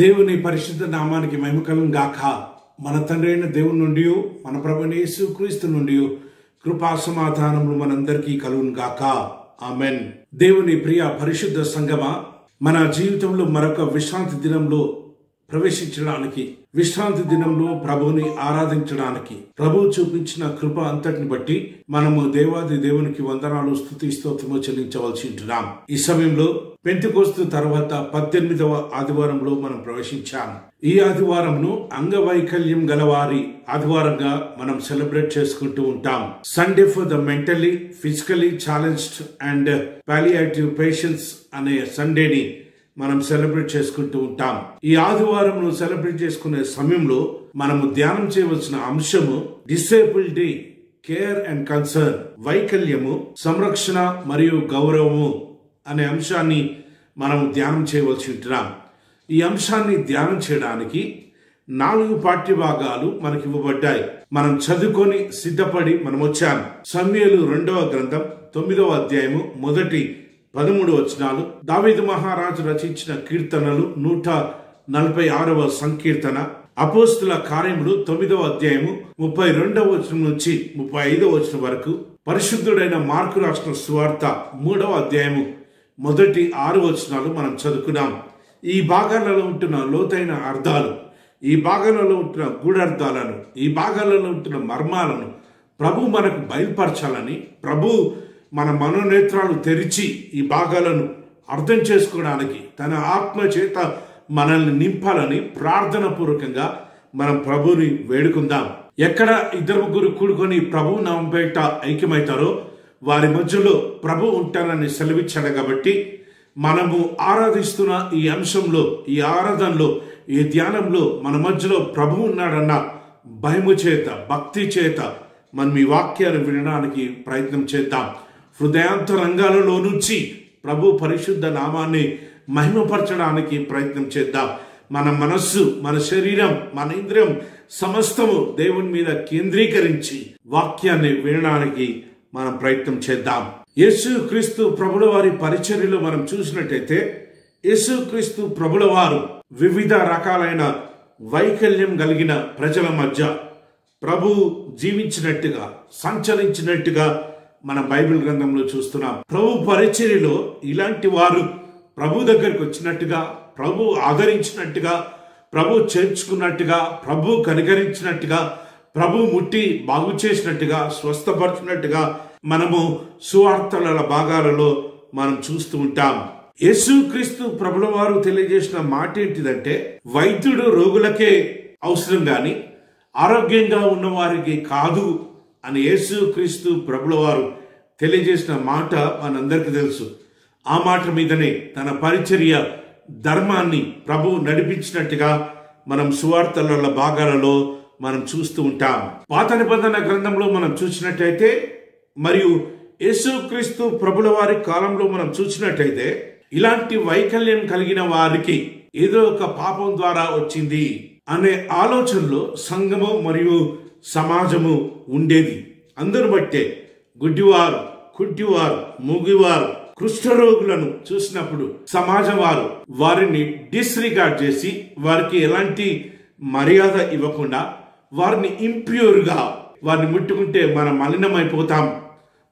దేవుని పరిశుద్ధ నామానికి మహిమకలం గాక. మన తండ్రి అయిన దేవుని నుండి మన ప్రభుని యేసు క్రీస్తు నుండి కృపా సమాధానములు మనందరికీ కలుగును గాక. ఆమెన్. దేవుని ప్రియ పరిశుద్ధ సంగమ మన జీవితంలో మరొక విశ్రాంతి దినంలో ప్రవేశించడానికి విశ్రాంతి దినంలో ప్రభువుని ఆరాధించడానికి. ప్రభు చూపించిన కృప అంతటిని బట్టి మనము దేవాది దేవునికి వందనాలు స్థుతి స్తోత్రము చెల్లించవలసి ఉంటున్నాం. ఈ సమయంలో పెంతికోస్తు తర్వాత పద్దెనిమిదవ ఆదివారంలో మనం ప్రవేశించాం. ఈ ఆదివారంను అంగవైకల్యం గలవారి ఆదివారంగా మనం సెలబ్రేట్ చేసుకుంటూ ఉంటాం. Sunday for the mentally physically challenged and palliative patients అనే సండేని మనం సెలబ్రేట్ చేసుకుంటూ ఉంటాం. ఈ ఆదివారం సెలబ్రేట్ చేసుకునే సమయంలో మనము ధ్యానం చేయవలసిన అంశము డిసేబిలిటీ కేర్ అండ్ కన్సర్న్ వైకల్యము సంరక్షణ మరియు గౌరవము అనే అంశాన్ని మనం ధ్యానం చేయవలసి ఉంటున్నాం. ఈ అంశాన్ని ధ్యానం చేయడానికి నాలుగు పాఠ్య భాగాలు మనకి ఇవ్వబడ్డాయి. మనం చదువుకొని సిద్ధపడి మనం వచ్చాం సమయలు రెండవ గ్రంథం తొమ్మిదవ అధ్యాయము మొదటి పదమూడు వచనాలు. దావేది మహారాజు రచించిన కీర్తనలు నూట నలభై ఆరవ సంకీర్తన. అపోస్తుల కార్యములు తొమ్మిదవ అధ్యాయము ముప్పై రెండవ వచనం నుంచి ముప్పై ఐదవ వచనం వరకు. పరిశుద్ధుడైన మార్కు రాష్ట్ర సువార్త మూడవ అధ్యాయము మొదటి ఆరు వచనాలు మనం చదువుకున్నాం. ఈ భాగాలలో ఉంటున్న లోతైన అర్థాలు ఈ భాగాలలో ఉంటున్న గూఢార్థాలను ఈ భాగాలలో ఉంటున్న మర్మాలను ప్రభు మనకు బయలుపరచాలని ప్రభు మన మనోనేత్రాలు తెరిచి ఈ భాగాలను అర్థం చేసుకోవడానికి తన ఆత్మ చేత మనల్ని నింపాలని ప్రార్థన పూర్వకంగా మనం ప్రభుని వేడుకుందాం. ఎక్కడ ఇద్దరు ముగ్గురు కూడుకొని ప్రభు నామపేట ఐక్యమవుతారో వారి మధ్యలో ప్రభు ఉంటానని సెలవిచ్చాడు కాబట్టి మనము ఆరాధిస్తున్న ఈ అంశంలో ఈ ఆరాధనలో ఈ ధ్యానంలో మన మధ్యలో ప్రభు ఉన్నాడన్న భయము చేత భక్తి చేత మనం ఈ వాక్యాన్ని వినడానికి ప్రయత్నం చేద్దాం. హృదయాంతరంగాలలో నుంచి ప్రభు పరిశుద్ధ నామాన్ని మహిమపరచడానికి ప్రయత్నం చేద్దాం. మన మనస్సు మన శరీరం మన ఇంద్రియం సమస్తము దేవుని మీద కేంద్రీకరించి వాక్యాన్ని వినడానికి మనం ప్రయత్నం చేద్దాం. యేసు క్రీస్తు ప్రభుల వారి పరిచర్యలో మనం చూసినట్టయితే యేసు క్రీస్తు ప్రభుల వారు వివిధ రకాలైన వైకల్యం కలిగిన ప్రజల మధ్య ప్రభు జీవించినట్టుగా సంచరించినట్టుగా మన బైబిల్ గ్రంథంలో చూస్తున్నాం. ప్రభు పరిచర్యలో ఇలాంటి వారు ప్రభు దగ్గరికి వచ్చినట్టుగా ప్రభు ఆదరించినట్టుగా ప్రభు చేర్చుకున్నట్టుగా ప్రభు కనికరించినట్టుగా ప్రభు ముట్టి బాగు చేసినట్టుగా స్వస్థపరిచినట్టుగా మనము సువార్తల భాగాలలో మనం చూస్తూ ఉంటాం. యేసుక్రీస్తు ప్రభుల వారు తెలియజేసిన మాట ఏంటిదంటే వైద్యుడు రోగులకే అవసరం గాని ఆరోగ్యంగా ఉన్న వారికి కాదు. అని యేసుక్రీస్తు ప్రభుల వారు తెలియజేసిన మాట మనందరికీ తెలుసు. ఆ మాట మీదనే తన పరిచర్య ధర్మాన్ని ప్రభు నడిపించినట్టుగా మనం సువార్తల భాగాలలో మనం చూస్తూ ఉంటాం. పాత నిబంధన గ్రంథంలో మనం చూసినట్టయితే మరియు యేసుక్రీస్తు ప్రభుల వారి కాలంలో మనం చూసినట్టయితే ఇలాంటి వైకల్యం కలిగిన వారికి ఏదో ఒక పాపం ద్వారా వచ్చింది అనే ఆలోచనలో సంఘము మరియు సమాజము ఉండేది. అందరు బట్టే గుడ్డివారు కుడ్డివారు మూగివారు కుష్ఠరోగులను చూసినప్పుడు సమాజం వారు వారిని డిస్రిగార్డ్ చేసి వారికి ఎలాంటి మర్యాద ఇవ్వకుండా వారిని ఇంప్యూర్గా వారిని ముట్టుకుంటే మనం మలినమైపోతాం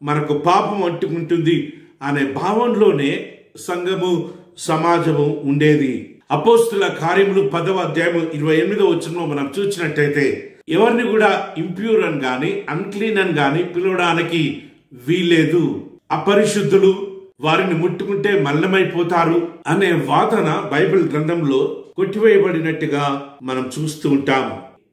మనకు పాపం అంటుకుంటుంది అనే భావంలోనే సంఘము సమాజము ఉండేది. అపోస్తుల కార్యములు పదవ అధ్యాయము ఇరవై ఎనిమిదో వచ్చినో మనం చూసినట్టయితే ఎవరిని కూడా ఇంప్యూర్ అని కానీ అన్క్లీన్ అని కానీ పిలవడానికి వీలేదు అపరిశుద్ధులు వారిని ముట్టుకుంటే మల్లమైపోతారు అనే వాదన బైబిల్ గ్రంథంలో కొట్టివేయబడినట్టుగా మనం చూస్తూ ఉంటాం.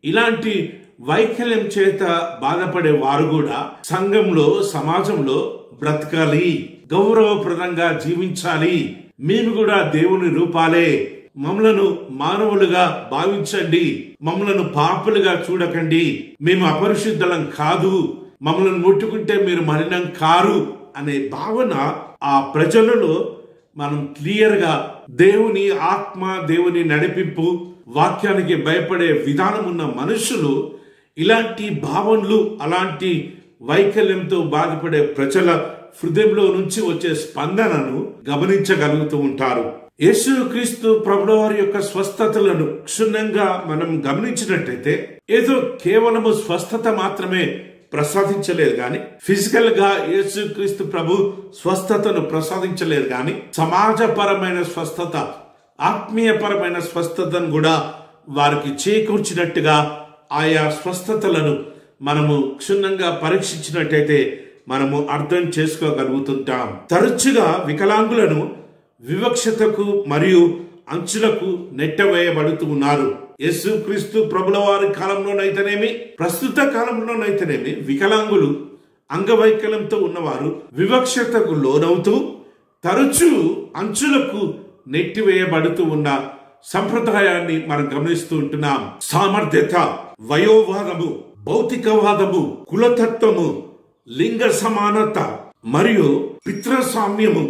ఇలాంటి వైకల్యం చేత బాధపడే వారు కూడా సంఘంలో సమాజంలో బ్రతకాలి గౌరవప్రదంగా జీవించాలి. మేము కూడా దేవుని రూపాలే మమ్మలను మానవులుగా భావించండి. మమ్మలను పాపులుగా చూడకండి. మేము అపరిశుద్ధలం కాదు. మమ్మల్ని ముట్టుకుంటే మీరు మలినం కారు అనే భావన ఆ ప్రజలలో మనం క్లియర్గా దేవుని ఆత్మ దేవుని నడిపింపు వాక్యానికి భయపడే విధానం ఉన్న మనుషులు ఇలాంటి భావనలు అలాంటి వైకల్యంతో బాధపడే ప్రజల హృదయంలో నుంచి వచ్చే స్పందనను గమనించగలుగుతూ ఉంటారు. యేసు క్రీస్తు ప్రభుల వారి యొక్క స్వస్థతలను క్షుణ్ణంగా మనం గమనించినట్టయితే ఏదో కేవలము స్వస్థత మాత్రమే ప్రసాదించలేదు గాని ఫిజికల్గా యేసు క్రీస్తు ప్రభు స్వస్థతను ప్రసాదించలేదు గాని సమాజపరమైన స్వస్థత ఆత్మీయపరమైన స్వస్థతను కూడా వారికి చేకూర్చినట్టుగా ఆయా స్వస్థతలను మనము క్షుణ్ణంగా పరీక్షించినట్టయితే మనము అర్థం చేసుకోగలుగుతుంటాం. తరచుగా వికలాంగులను వివక్షతకు మరియు అంచులకు నెట్టవేయబడుతూ ఉన్నారు. యేసుక్రీస్తు ప్రభుల వారి కాలంలోనైతేనేమి ప్రస్తుత కాలంలోనైతేనేమి వికలాంగులు అంగవైకల్యంతో ఉన్నవారు వివక్షతకు లోనవుతూ తరచూ అంచులకు నెట్టివేయబడుతూ ఉన్న సంప్రదాయాన్ని మనం గమనిస్తూ ఉంటున్నాం. సామర్థ్యత వయోవాదము భౌతికవాదము కులతత్వము లింగ సమానత మరియు పిత్రస్వామ్యము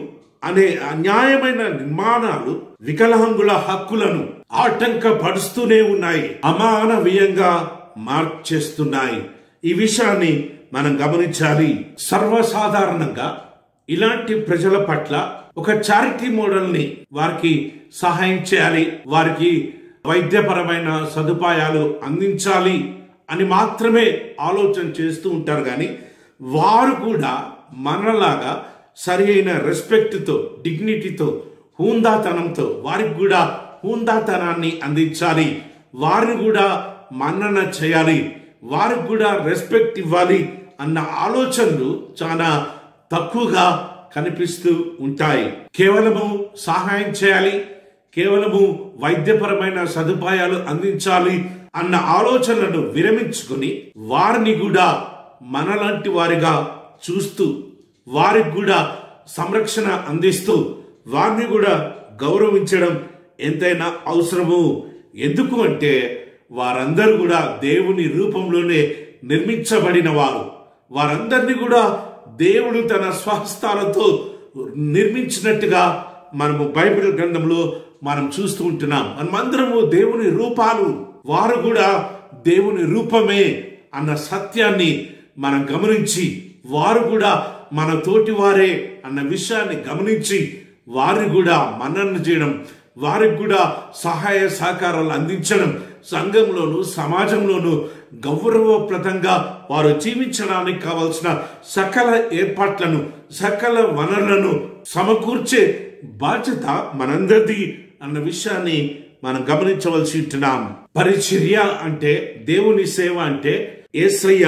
అనే అన్యాయమైన నిర్మాణాలు వికలాంగుల హక్కులను ఆటంకపరుస్తూనే ఉన్నాయి. అమానవీయంగా మార్చేస్తున్నాయి ఈ విషయాన్ని మనం గమనించాలి. సర్వసాధారణంగా ఇలాంటి ప్రజల పట్ల ఒక చారిటీ మోడల్ని వారికి సహాయం చేయాలి. వారికి వైద్యపరమైన సదుపాయాలు అందించాలి అని మాత్రమే ఆలోచన చేస్తూ ఉంటారు. కానీ వారు కూడా మనలాగా సరి అయిన రెస్పెక్ట్తో డిగ్నిటీతో హూందాతనంతో వారికి కూడా హూందాతనాన్ని అందించాలి. వారిని కూడా మన్నన చేయాలి. వారికి కూడా రెస్పెక్ట్ ఇవ్వాలి అన్న ఆలోచనలు చాలా తక్కువగా కనిపిస్తూ ఉంటాయి. కేవలము సహాయం చేయాలి. కేవలము వైద్యపరమైన సదుపాయాలు అందించాలి అన్న ఆలోచనలను విరమించుకుని వారిని కూడా మనలాంటి వారిగా చూస్తూ వారికి కూడా సంరక్షణ అందిస్తూ వారిని కూడా గౌరవించడం ఎంతైనా అవసరము. ఎందుకు అంటే వారందరూ కూడా దేవుని రూపంలోనే నిర్మించబడిన వారు. వారందరినీ కూడా దేవుడు తన స్వహస్తాలతో నిర్మించినట్టుగా మనము బైబిల్ గ్రంథంలో మనం చూస్తూ ఉంటున్నాం. మనమందరము దేవుని రూపాలు. వారు కూడా దేవుని రూపమే అన్న సత్యాన్ని మనం గమనించి వారు కూడా మన తోటి వారే అన్న విషయాన్ని గమనించి వారిని కూడా మనన్ను చేయడం వారికి కూడా సహాయ సహకారాలు అందించడం సంఘంలోను సమాజంలోను గౌరవప్రదంగా వారు జీవించడానికి కావలసిన సకల ఏర్పాట్లను సకల వనరులను సమకూర్చే బాధ్యత మనందరిది అన్న విషయాన్ని మనం గమనించవలసి ఉంటున్నాం. పరిచర్య అంటే దేవుని సేవ అంటే ఏసయ్య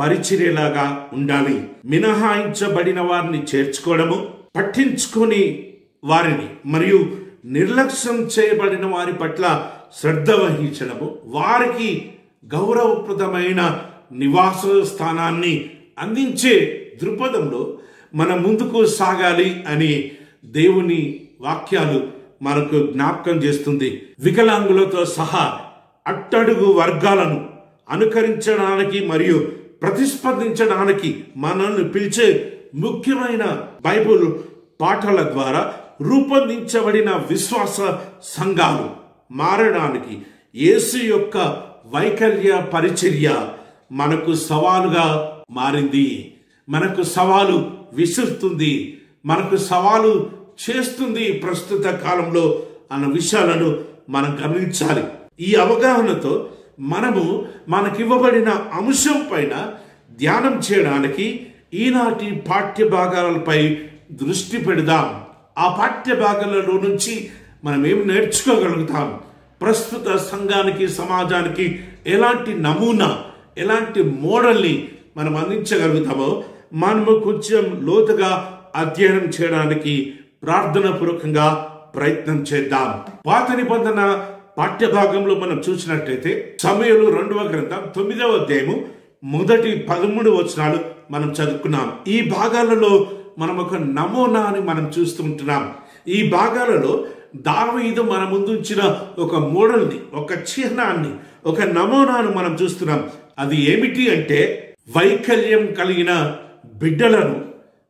పరిచర్యలాగా ఉండాలి. మినహాయించబడిన వారిని చేర్చుకోవడము పట్టించుకొని వారిని మరియు నిర్లక్ష్యం చేయబడిన వారి పట్ల శ్రద్ధ వహించడము వారికి గౌరవప్రదమైన నివాస స్థానాన్ని అందించే దృక్పథంలో మన ముందుకు సాగాలి అని దేవుని వాక్యాలు మనకు జ్ఞాపకం చేస్తుంది. వికలాంగులతో సహా అట్టడుగు వర్గాలను అనుకరించడానికి మరియు ప్రతిస్పందించడానికి మనల్ని పిలిచే ముఖ్యమైన బైబుల్ పాఠాల ద్వారా రూపొందించబడిన విశ్వాస సంఘాలు మారడానికి యేసు యొక్క వైకల్య పరిచర్య మనకు సవాలుగా మారింది. మనకు సవాలు విసురుతుంది. మనకు సవాలు చేస్తుంది ప్రస్తుత కాలంలో అన్న విషయాలను మనం గమనించాలి. ఈ అవగాహనతో మనము మనకివ్వబడిన అంశం పైన ధ్యానం చేయడానికి ఈనాటి పాఠ్య భాగాలపై దృష్టి పెడదాం. ఆ పాఠ్య భాగాలలో నుంచి మనం ఏం నేర్చుకోగలుగుతాం? ప్రస్తుత సంఘానికి సమాజానికి ఎలాంటి నమూనా ఎలాంటి మోడల్ని మనం అందించగలుగుతామో మనము కొంచెం లోతుగా అధ్యయనం చేయడానికి ప్రార్థన పూర్వకంగా ప్రయత్నం చేద్దాం. పాత నిబంధన పాఠ్య భాగంలో మనం చూసినట్లయితే సమయంలో రెండవ గ్రంథం తొమ్మిదవ అధ్యాయము మొదటి పదమూడు వచనాలు మనం చదువుకున్నాం. ఈ భాగాలలో మనం ఒక నమూనాని మనం చూస్తుంటున్నాం ఈ భాగాలలో దావీదు మన ముందు ఉంచిన ఒక మోడల్ని ఒక చిహ్నాన్ని ఒక నమూనాను మనం చూస్తున్నాం. అది ఏమిటి అంటే వైకల్యం కలిగిన బిడ్డలను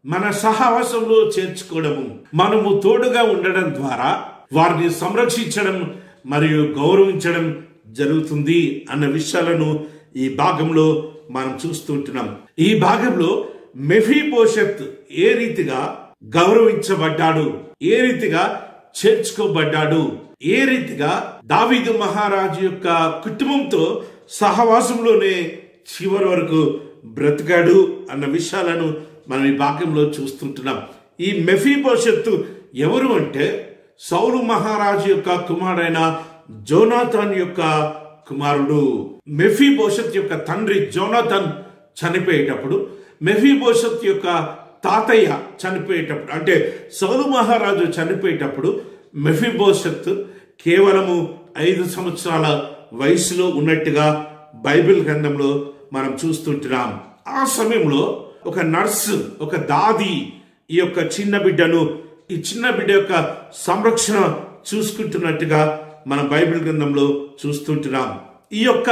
మన సహవాసంలో చేర్చుకోవడము. మనము తోడుగా ఉండడం ద్వారా వారిని సంరక్షించడం మరియు గౌరవించడం జరుగుతుంది అన్న విషయాలను ఈ భాగంలో మనం చూస్తుంటున్నాం ఈ భాగంలో మెఫీపోషత్ ఏ రీతిగా గౌరవించబడ్డాడు? ఏ రీతిగా చేర్చుకోబడ్డాడు? ఏ రీతిగా దావీదు మహారాజు యొక్క కుటుంబంతో సహవాసంలోనే చివరి వరకు బ్రతికాడు అన్న విషయాలను మనం ఈ భాగంలో చూస్తుంటున్నాం ఈ మెఫీ భవిష్యత్తు ఎవరు అంటే సౌలు మహారాజు యొక్క కుమారుడైన జోనాథన్ యొక్క కుమారుడు మెఫీ భవిష్యత్ యొక్క తండ్రి జోనాథన్ చనిపోయేటప్పుడు మెఫీ భవిష్యత్ యొక్క తాతయ్య చనిపోయేటప్పుడు అంటే సౌలు మహారాజు చనిపోయేటప్పుడు మెఫీ భవిష్యత్ కేవలము ఐదు సంవత్సరాల వయసులో ఉన్నట్టుగా బైబిల్ గ్రంథంలో మనం చూస్తుంటున్నాం ఆ సమయంలో ఒక నర్సు ఒక దాది ఈ యొక్క చిన్న బిడ్డను ఈ చిన్న బిడ్డ యొక్క సంరక్షణ చూసుకుంటున్నట్టుగా మన బైబిల్ గ్రంథంలో చూస్తుంటున్నాం. ఈ యొక్క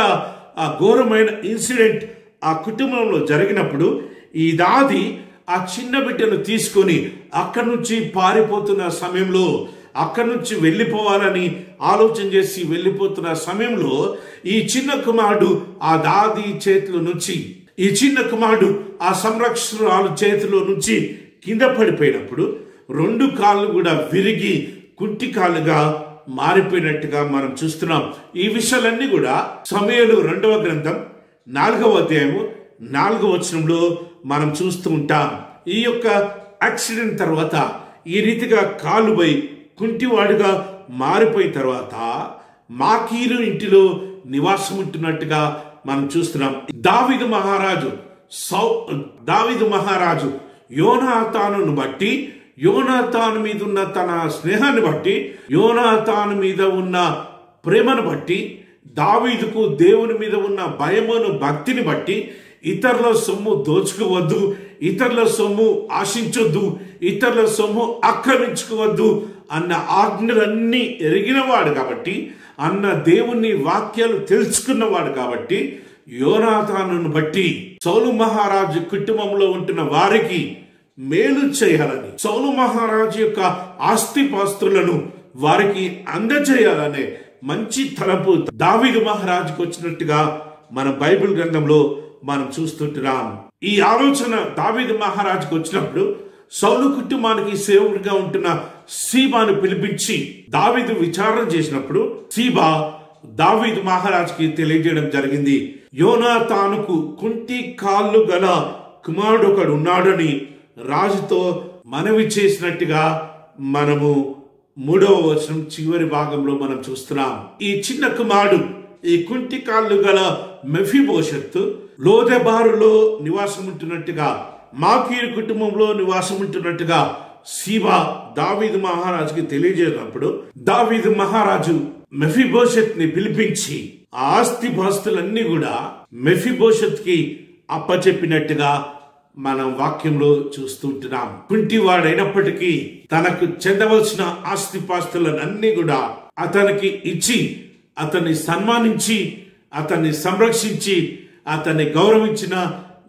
ఆ ఘోరమైన ఇన్సిడెంట్ ఆ కుటుంబంలో జరిగినప్పుడు ఈ దాది ఆ చిన్న బిడ్డను తీసుకొని అక్కడి నుంచి పారిపోతున్న సమయంలో అక్కడి నుంచి వెళ్ళిపోవాలని ఆలోచన చేసి వెళ్ళిపోతున్న సమయంలో ఈ చిన్న కుమారుడు ఆ దాది చేతిలో నుంచి ఈ చిన్న కుమారుడు ఆ సంరక్షణాలు చేతిలో నుంచి కింద పడిపోయినప్పుడు రెండు కాళ్ళు కూడా విరిగి కుంటి కాలుగా మారిపోయినట్టుగా మనం చూస్తున్నాం. ఈ విషయాలన్నీ కూడా సమయాలు రెండవ గ్రంథం నాలుగవ అధ్యాయము నాలుగవ వచనంలో మనం చూస్తూ ఉంటాం. ఈ యొక్క యాక్సిడెంట్ తర్వాత ఈ రీతిగా కాలుపై కుంటివాడుగా మారిపోయిన తర్వాత మాకీలు ఇంటిలో నివాసం ఉంటున్నట్టుగా మనం చూస్తున్నాం. దావిదు మహారాజు సౌ దావిదు మహారాజు యోనాతానును బట్టి యోనాతాను మీద ఉన్న తన స్నేహాన్ని బట్టి యోనాతాను మీద ఉన్న ప్రేమను బట్టి దావీదుకు దేవుని మీద ఉన్న భయమును భక్తిని బట్టి ఇతరుల సొమ్ము దోచుకోవద్దు ఇతరుల సొమ్ము ఆశించొద్దు ఇతరుల సొమ్ము ఆక్రమించుకోవద్దు అన్న ఆజ్ఞలన్నీ ఎరిగినవాడు కాబట్టి అన్న దేవుని వాక్యాలు తెలుసుకున్నవాడు కాబట్టి యోనాథాను బట్టి సౌలు మహారాజు కుటుంబంలో ఉంటున్న వారికి మేలు చేయాలని. సౌలు మహారాజు యొక్క ఆస్తిపాస్తులను వారికి అందజేయాలనే మంచి తలపు దావిదు మహారాజుకు వచ్చినట్టుగా మన బైబిల్ గ్రంథంలో మనం చూస్తుంటున్నాం. ఈ ఆలోచన దావిదు మహారాజుకు వచ్చినప్పుడు సౌలు కుటుంబానికి సేవకుడిగా ఉంటున్న సీబాను పిలిపించి దావిదు విచారణ చేసినప్పుడు సీబా దావీదు మహారాజుకి తెలియజేయడం జరిగింది. యోనాతానుకు కుంటి కాళ్ళు గల కుమారుడు ఒకడు ఉన్నాడని రాజుతో మనవి చేసినట్టుగా మనము మూడవ వచనం చివరి భాగంలో మనం చూస్తున్నాం. ఈ చిన్న కుమారుడు ఈ కుంటి కాళ్ళు గల మెఫిబోషత్తు లోదెబారులో నివాసం ఉంటున్నట్టుగా మాకీరు కుటుంబంలో నివాసం ఉంటున్నట్టుగా సీబా దావీదు మహారాజుకి తెలియజేసినప్పుడు దావీదు మహారాజు మెఫిబోషత్ని పిలిపించి ఆస్తి భాస్తులన్నీ కూడా మెఫిబోషత్కి అప్పచెప్పినట్టుగా మనం వాక్యంలో చూస్తుంటున్నాం కుంటివాడైనప్పటికీ తనకు చెందవలసిన ఆస్తిపాస్తులన్నీ కూడా అతనికి ఇచ్చి అతన్ని సన్మానించి అతన్ని సంరక్షించి అతన్ని గౌరవించిన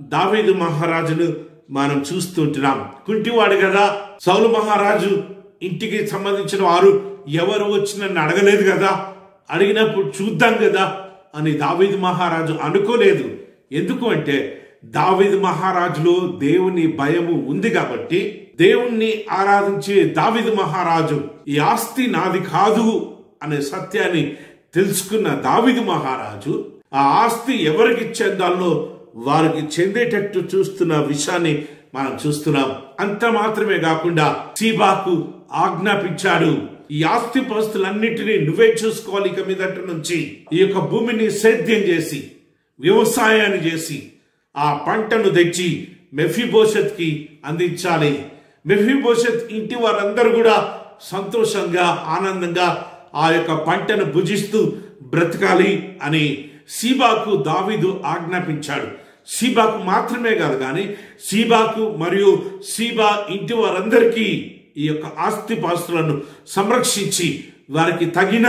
దావీదు మహారాజును మనం చూస్తుంటున్నాం కుంటివాడు కదా సౌలు మహారాజు ఇంటికి సంబంధించిన వారు ఎవరు వచ్చినని అడగలేదు కదా అడిగినప్పుడు చూద్దాం కదా అని దావీదు మహారాజు అనుకోలేదు. ఎందుకు అంటే దావిద్ మహారాజులో దేవుని భయము ఉంది కాబట్టి దేవుణ్ణి ఆరాధించే దావిద్ మహారాజు ఈ ఆస్తి నాది కాదు అనే సత్యాన్ని తెలుసుకున్న దావిద్ మహారాజు ఆ ఆస్తి ఎవరికి చెందాలో వారికి చెందేటట్టు చూస్తున్న విషయాన్ని మనం చూస్తున్నాం. అంత మాత్రమే కాకుండా సీబాకు ఆజ్ఞాపించాడు. ఈ ఆస్తి పాస్తులన్నింటినీ నువ్వే చూసుకోవాలి ఇక మీదట నుంచి. ఈ యొక్క భూమిని సేద్యం చేసి వ్యవసాయాన్ని చేసి ఆ పంటను తెచ్చి మెఫిబోషత్కి అందించాలి. మెఫిబోషత్ ఇంటి వారందరూ కూడా సంతోషంగా ఆనందంగా ఆ యొక్క పంటను భుజిస్తూ బ్రతకాలి అని సీబాకు దావీదు ఆజ్ఞాపించాడు. సీబాకు మాత్రమే కాదు కానీ సీబాకు మరియు సీబా ఇంటి వారందరికీ ఈ యొక్క ఆస్తిపాస్తులను సంరక్షించి వారికి తగిన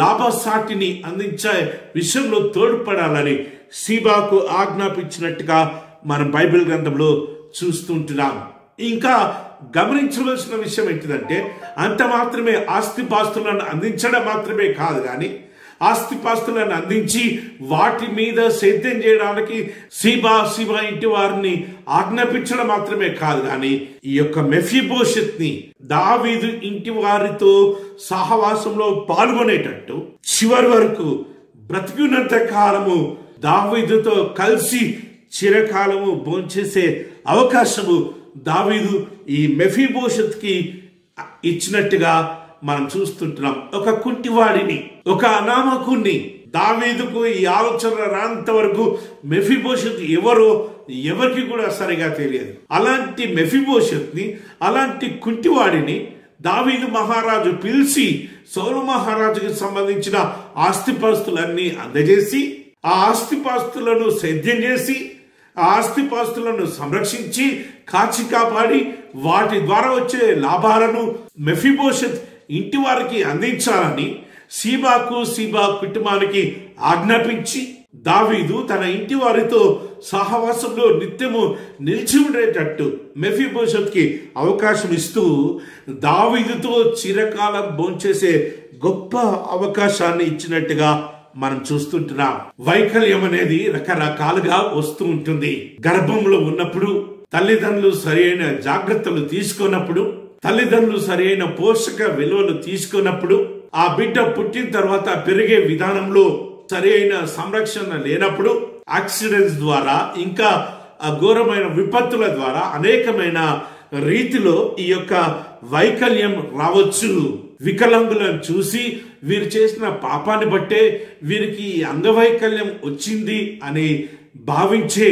లాభసాటిని అందించే విషయంలో తోడ్పడాలని సీబాకు ఆజ్ఞాపించినట్టుగా మనం బైబిల్ గ్రంథంలో చూస్తుంటున్నాం. ఇంకా గమనించవలసిన విషయం ఏంటిదంటే అంత మాత్రమే ఆస్తిపాస్తులను అందించడం మాత్రమే కాదు కానీ ఆస్తిపాస్తులను అందించి వాటి మీద సేద్యం చేయడానికి సీబా సీబా ఇంటి వారిని ఆజ్ఞాపించడం మాత్రమే కాదు కానీ ఈ యొక్క మెఫీభోషత్ని దావీదు ఇంటి వారితో సహవాసంలో పాల్గొనేటట్టు చివరి వరకు బ్రతికినంత కాలము దావీదుతో కలిసి చిరకాలము భోంచేసే అవకాశము దావీదు ఈ మెఫీభోషత్కి ఇచ్చినట్టుగా మనం చూస్తుంటున్నాం. ఒక కుంటివాడిని ఒక అనామకుణ్ణి. దావీదుకు ఈ ఆలోచన రానంత వరకు మెఫిబోషత్ ఎవరో ఎవరికి కూడా సరిగా తెలియదు. అలాంటి మెఫిబోషత్ని అలాంటి కుంటివాడిని దావీదు మహారాజు పిలిచి సౌలు మహారాజుకి సంబంధించిన ఆస్తిపాస్తులన్నీ అందజేసి ఆ ఆస్తిపాస్తులను సేద్యం చేసి ఆ ఆస్తిపాస్తులను సంరక్షించి కాచి కాపాడి వాటి ద్వారా వచ్చే లాభాలను మెఫిబోషత్ ఇంటి వారికి అందించాలని సీబాకు సీబా కుటుంబానికి ఆజ్ఞాపించి దావీదు తన ఇంటి వారితో సహవాసంలో నిత్యము నిలిచి ఉండేటట్టు మెఫీబోషత్కి అవకాశం ఇస్తూ దావీదుతో చిరకాలం భోంచేసే గొప్ప అవకాశాన్ని ఇచ్చినట్టుగా మనం చూస్తుంటున్నాం. వైకల్యం అనేది రకరకాలుగా వస్తూ ఉంటుంది. గర్భంలో ఉన్నప్పుడు తల్లిదండ్రులు సరైన జాగ్రత్తలు తీసుకున్నప్పుడు తల్లిదండ్రులు సరైన పోషక విలువలు తీసుకున్నప్పుడు ఆ బిడ్డ పుట్టిన తర్వాత పెరిగే విధానంలో సరైన సంరక్షణ లేనప్పుడు యాక్సిడెంట్స్ ద్వారా ఇంకా ఘోరమైన విపత్తుల ద్వారా అనేకమైన రీతిలో ఈ యొక్క వైకల్యం రావచ్చు. వికలాంగులను చూసి వీరు చేసిన పాపాన్ని బట్టే వీరికి అంగవైకల్యం వచ్చింది అని భావించే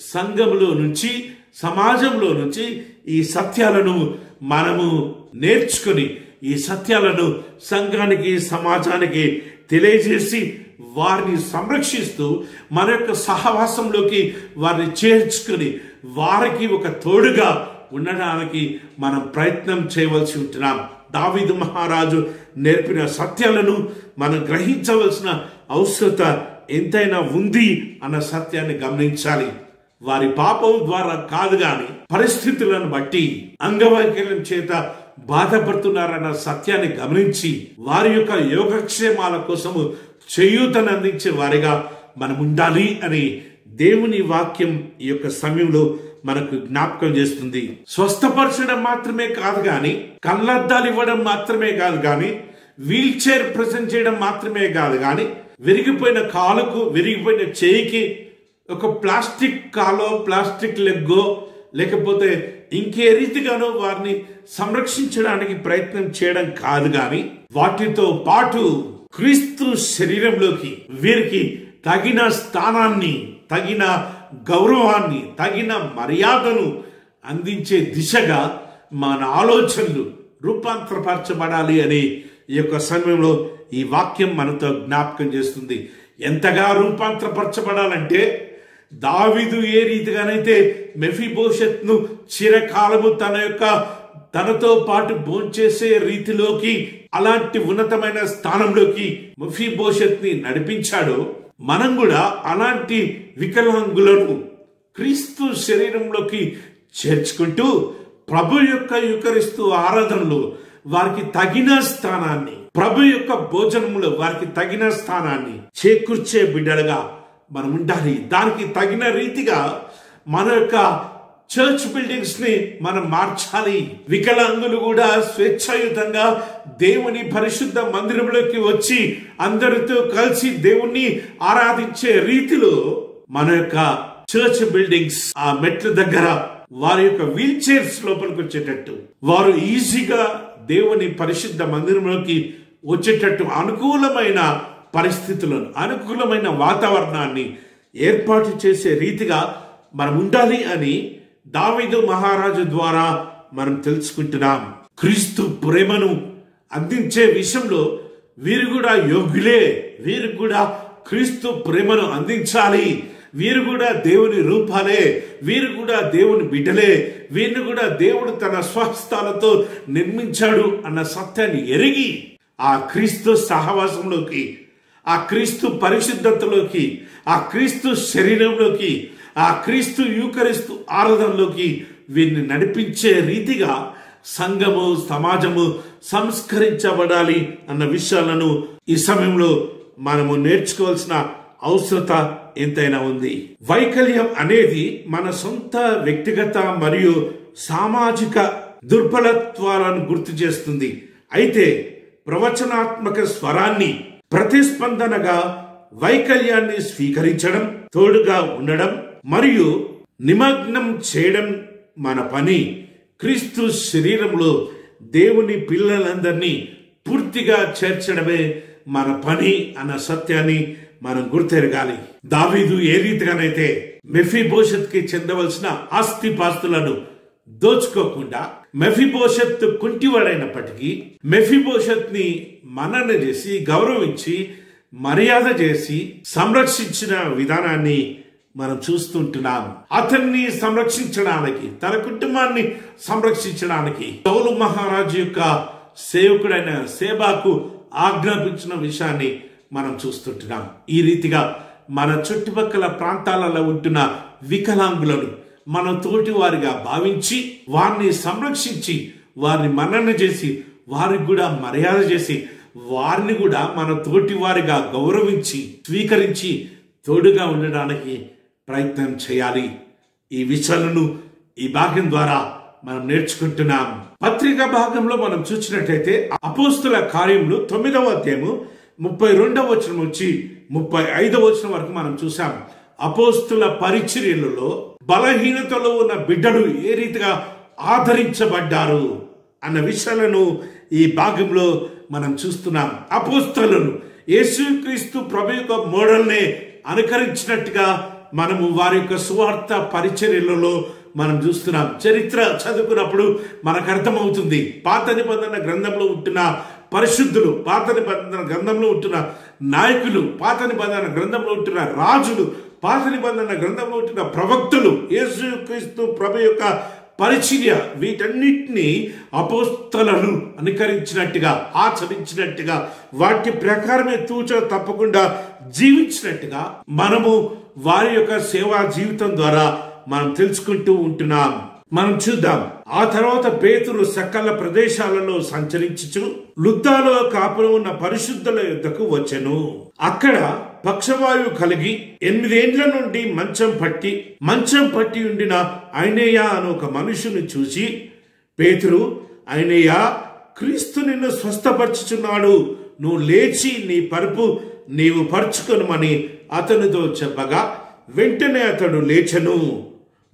సంఘంలో నుంచి సమాజంలో నుంచి ఈ సత్యాలను మనము నేర్చుకుని ఈ సత్యాలను సంఘానికి సమాజానికి తెలియజేసి వారిని సంరక్షిస్తూ మన యొక్క సహవాసంలోకి వారిని చేర్చుకుని వారికి ఒక తోడుగా ఉండడానికి మనం ప్రయత్నం చేయవలసి ఉంటున్నాం. దావిదు మహారాజు నేర్పిన సత్యాలను మనం గ్రహించవలసిన అవసరత ఎంతైనా ఉంది అన్న సత్యాన్ని గమనించాలి. వారి పాపం ద్వారా కాదు గాని పరిస్థితులను బట్టి అంగవైకల్యం చేత బాధపడుతున్నారన్న సత్యాన్ని గమనించి వారి యొక్క యోగక్షేమాల కోసము చేయూతను అందించే వారిగా మనం ఉండాలి అని దేవుని వాక్యం ఈ యొక్క సమయంలో మనకు జ్ఞాపకం చేస్తుంది. స్వస్థపరచడం మాత్రమే కాదు కానీ కళ్ళద్దాలు ఇవ్వడం మాత్రమే కాదు కానీ వీల్ చైర్ ప్రజెంట్ చేయడం మాత్రమే కాదు కానీ విరిగిపోయిన కాలుకు విరిగిపోయిన చేయికి ఒక ప్లాస్టిక్ కాలో ప్లాస్టిక్ లెగ్గో లేకపోతే ఇంకే రీతిగానో వారిని సంరక్షించడానికి ప్రయత్నం చేయడం కాదు కానీ వాటితో పాటు క్రీస్తు శరీరంలోకి వీరికి తగిన స్థానాన్ని తగిన గౌరవాన్ని తగిన మర్యాదను అందించే దిశగా మన ఆలోచనలు రూపాంతరపరచబడాలి అని ఈ యొక్క సమయంలో ఈ వాక్యం మనతో జ్ఞాపకం చేస్తుంది. ఎంతగా రూపాంతరపరచబడాలంటే దావిదు ఏ రీతిగానైతే మెఫీభోషత్ చిరకాలము తన యొక్క తనతో పాటు భోంచేసే రీతిలోకి అలాంటి ఉన్నతమైన స్థానంలోకి మెఫీభోషత్ భవిష్యత్ని నడిపించాడో మనం కూడా అలాంటి వికలాంగులను క్రీస్తు శరీరంలోకి చేర్చుకుంటూ ప్రభు యొక్క యుకరిస్తూ ఆరాధనలో వారికి తగిన స్థానాన్ని ప్రభు యొక్క భోజనములో వారికి తగిన స్థానాన్ని చేకూర్చే బిడ్డలుగా మనం ఉండాలి దానికి తగిన రీతిగా మన యొక్క చర్చ్ బిల్డింగ్స్ని మనం మార్చాలి. వికలాంగులు కూడా స్వేచ్ఛాయుతంగా దేవుని పరిశుద్ధ మందిరంలోకి వచ్చి అందరితో కలిసి దేవుణ్ణి ఆరాధించే రీతిలో మన యొక్క చర్చ్ బిల్డింగ్స్ ఆ మెట్ల దగ్గర వారి యొక్క వీల్ చైర్స్ లోపలికి వచ్చేటట్టు వారు ఈజీగా దేవుని పరిశుద్ధ మందిరంలోకి వచ్చేటట్టు అనుకూలమైన పరిస్థితులను అనుకూలమైన వాతావరణాన్ని ఏర్పాటు చేసే రీతిగా మనం ఉండాలి అని దావిదు మహారాజు ద్వారా మనం తెలుసుకుంటున్నాం. క్రీస్తు ప్రేమను అందించే విషయంలో వీరు కూడా యోగ్యులే. వీరు కూడా క్రీస్తు ప్రేమను అందించాలి. వీరు కూడా దేవుని రూపాలే. వీరు కూడా దేవుని బిడ్డలే. వీరిని కూడా దేవుడు తన స్వస్థాలతో నిర్మించాడు అన్న సత్యాన్ని ఎరిగి ఆ క్రీస్తు సహవాసంలోకి ఆ క్రీస్తు పరిశుద్ధతలోకి ఆ క్రీస్తు శరీరంలోకి ఆ క్రీస్తు యూకరిస్తు ఆరాధనలోకి వీరిని నడిపించే రీతిగా సంఘము సమాజము సంస్కరించబడాలి అన్న విషయాలను ఈ సమయంలో మనము నేర్చుకోవాల్సిన అవసరత ఎంతైనా ఉంది. వైకల్యం అనేది మన సొంత వ్యక్తిగత మరియు సామాజిక దుర్బలత్వాలను గుర్తు చేస్తుంది. అయితే ప్రవచనాత్మక స్వరాన్ని ప్రతిస్పందనగా వైకల్యాన్ని స్వీకరించడం తోడుగా ఉండడం మరియు నిమగ్నం చేయడం మన పని. క్రీస్తు శరీరంలో దేవుని పిల్లలందరినీ పూర్తిగా చేర్చడమే మన పని అన్న సత్యాన్ని మనం గుర్తెరగాలి. దావీదు ఏ రీతిగానైతే మెఫీభోషత్కి చెందవలసిన ఆస్తి పాస్తులను దోచుకోకుండా మెఫీభోషత్ కుంటివాడైనప్పటికీ మెఫీభోషత్ని మనన చేసి గౌరవించి మర్యాద చేసి సంరక్షించిన విధానాన్ని మనం చూస్తుంటున్నాము అతన్ని సంరక్షించడానికి తన కుటుంబాన్ని సంరక్షించడానికి సౌలు మహారాజు యొక్క సేవకుడైన సేబాకు ఆజ్ఞాపించిన విషయాన్ని మనం చూస్తుంటున్నాం. ఈ రీతిగా మన చుట్టుపక్కల ప్రాంతాలలో ఉంటున్న వికలాంగులను మన తోటి వారిగా భావించి వారిని సంరక్షించి వారిని మన్నన చేసి వారికి కూడా మర్యాద చేసి వారిని కూడా మన తోటి వారిగా గౌరవించి స్వీకరించి తోడుగా ఉండడానికి ప్రయత్నం చేయాలి. ఈ విషయాలను ఈ భాగ్యం ద్వారా మనం నేర్చుకుంటున్నాం. పత్రిక భాగంలో మనం చూసినట్లయితే అపోస్తుల కార్యములు తొమ్మిదవ అధ్యాయము ముప్పై రెండవ వచనం నుంచి ముప్పై ఐదవ వచనం వరకు మనం చూసాం అపోస్తుల పరిచర్యలలో బలహీనతలో ఉన్న బిడ్డలు ఏ రీతిగా ఆదరించబడ్డారు అన్న విషయాలను ఈ భాగంలో మనం చూస్తున్నాం. అపోస్తలను యేసుక్రీస్తు ప్రభు యొక్క మోడల్నే అనుకరించినట్టుగా మనము వారి యొక్క సువార్త పరిచర్యలలో మనం చూస్తున్నాం. చరిత్ర చదువుకున్నప్పుడు మనకు అర్థమవుతుంది. పాత నిబంధన గ్రంథంలో ఉంటున్న పరిశుద్ధులు పాత నిబంధన గ్రంథంలో ఉంటున్న నాయకులు పాత నిబంధన గ్రంథంలో ఉంటున్న రాజులు పాత నిబంధన గ్రంథంలో ఉంటున్న ప్రవక్తలు యేసుక్రీస్తు ప్రభు యొక్క పరిచర్య వీటన్నిటిని అపోస్తలను అనుకరించినట్టుగా ఆచరించినట్టుగా వాటి ప్రకారమే తూచ తప్పకుండా జీవించినట్టుగా మనము వారి యొక్క సేవా జీవితం ద్వారా మనం తెలుసుకుంటూ ఉంటున్నాం. మనం చూద్దాం. ఆ తర్వాత పేతురు సకల ప్రదేశాలలో సంచరించుచు లుద్దాలో కాపురం ఉన్న పరిశుద్ధుల యుద్ధకు వచ్చెను. అక్కడ పక్షవాయువు కలిగి ఎనిమిదేండ్ల నుండి మంచం పట్టి మంచం పట్టి ఉండిన ఐనేయ అని ఒక మనుషుని చూసి పేతురు ఐనేయ క్రీస్తు నిన్ను స్వస్థపరచుచున్నాడు. నువ్వు లేచి నీ పరుపు నీవు పరుచుకొనమని అతనితో చెప్పగా వెంటనే అతడు లేచను.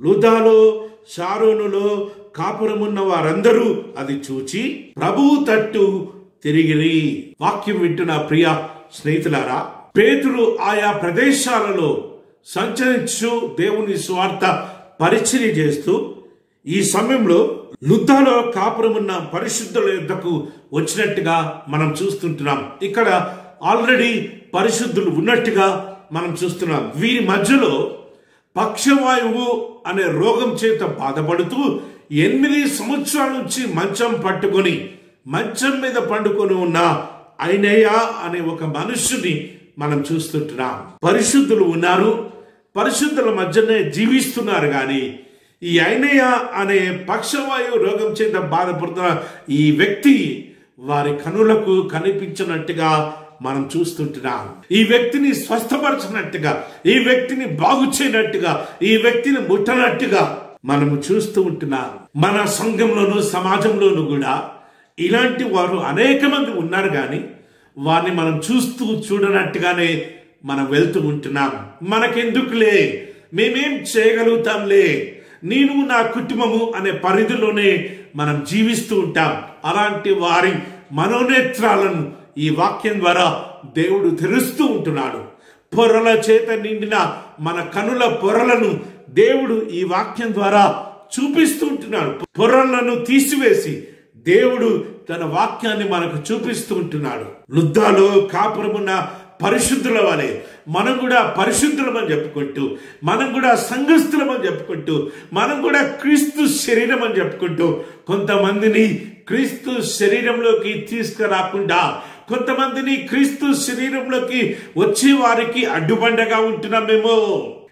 లుదాలో షారోనులో కాపురమున్న వారందరూ అది చూచి ప్రభువు తట్టు తిరిగిరి. వాక్యం వింటున్న ప్రియ స్నేహితులారా పేతులు ఆయా ప్రదేశాలలో సంచరించు దేవుని స్వార్థ పరిచర్య చేస్తూ ఈ సమయంలో లుద్దాలో కాపురమున్న పరిశుద్ధుల యుద్ధకు వచ్చినట్టుగా మనం చూస్తుంటున్నాం. ఇక్కడ ఆల్రెడీ పరిశుద్ధులు ఉన్నట్టుగా మనం చూస్తున్నాం. వీరి మధ్యలో పక్షవాయువు అనే రోగం చేత బాధపడుతూ ఎనిమిది సంవత్సరాల నుంచి మంచం పట్టుకొని మంచం మీద పండుకొని ఉన్న అయినయ్య అనే ఒక మనుష్యుని మనం చూస్తుంటున్నాం. పరిశుద్ధులు ఉన్నారు. పరిశుద్ధుల మధ్యనే జీవిస్తున్నారు కానీ ఈ అయినయ్య అనే పక్షవాయు రోగం చేత బాధపడుతున్న ఈ వ్యక్తి వారి కనులకు కనిపించినట్టుగా మనం చూస్తుంటున్నాం ఈ వ్యక్తిని స్వస్థపరచినట్టుగా ఈ వ్యక్తిని బాగు చేయనట్టుగా ఈ వ్యక్తిని ముట్టనట్టుగా మనము చూస్తూ ఉంటున్నాం మన సంఘంలోను సమాజంలోను కూడా ఇలాంటి వారు అనేక మంది ఉన్నారు కానీ వారిని మనం చూస్తూ చూడనట్టుగానే మనం వెళ్తూ ఉంటున్నాం మనకెందుకులే? మేమేం చేయగలుగుతాంలే? నేను నా కుటుంబము అనే పరిధిలోనే మనం జీవిస్తూ ఉంటాం. అలాంటి వారి మనోనేత్రాలను ఈ వాక్యం ద్వారా దేవుడు తెరుస్తూ ఉంటున్నాడు. పొరల చేత నిండిన మన కనుల పొరలను దేవుడు ఈ వాక్యం ద్వారా చూపిస్తూ ఉంటున్నాడు. పొరలను తీసివేసి దేవుడు తన వాక్యాన్ని మనకు చూపిస్తూ ఉంటున్నాడు. లుద్దాలో కాపురమున్న పరిశుద్ధుల వలె మనం కూడా పరిశుద్ధులమని చెప్పుకుంటూ మనం కూడా సంఘస్థులమని చెప్పుకుంటూ మనం కూడా క్రీస్తు శరీరం అని చెప్పుకుంటూ కొంతమందిని క్రీస్తు శరీరంలోకి తీసుకురాకుండా కొంతమందిని క్రీస్తు శరీరంలోకి వచ్చే వారికి అడ్డుబండగా ఉంటున్నామేమో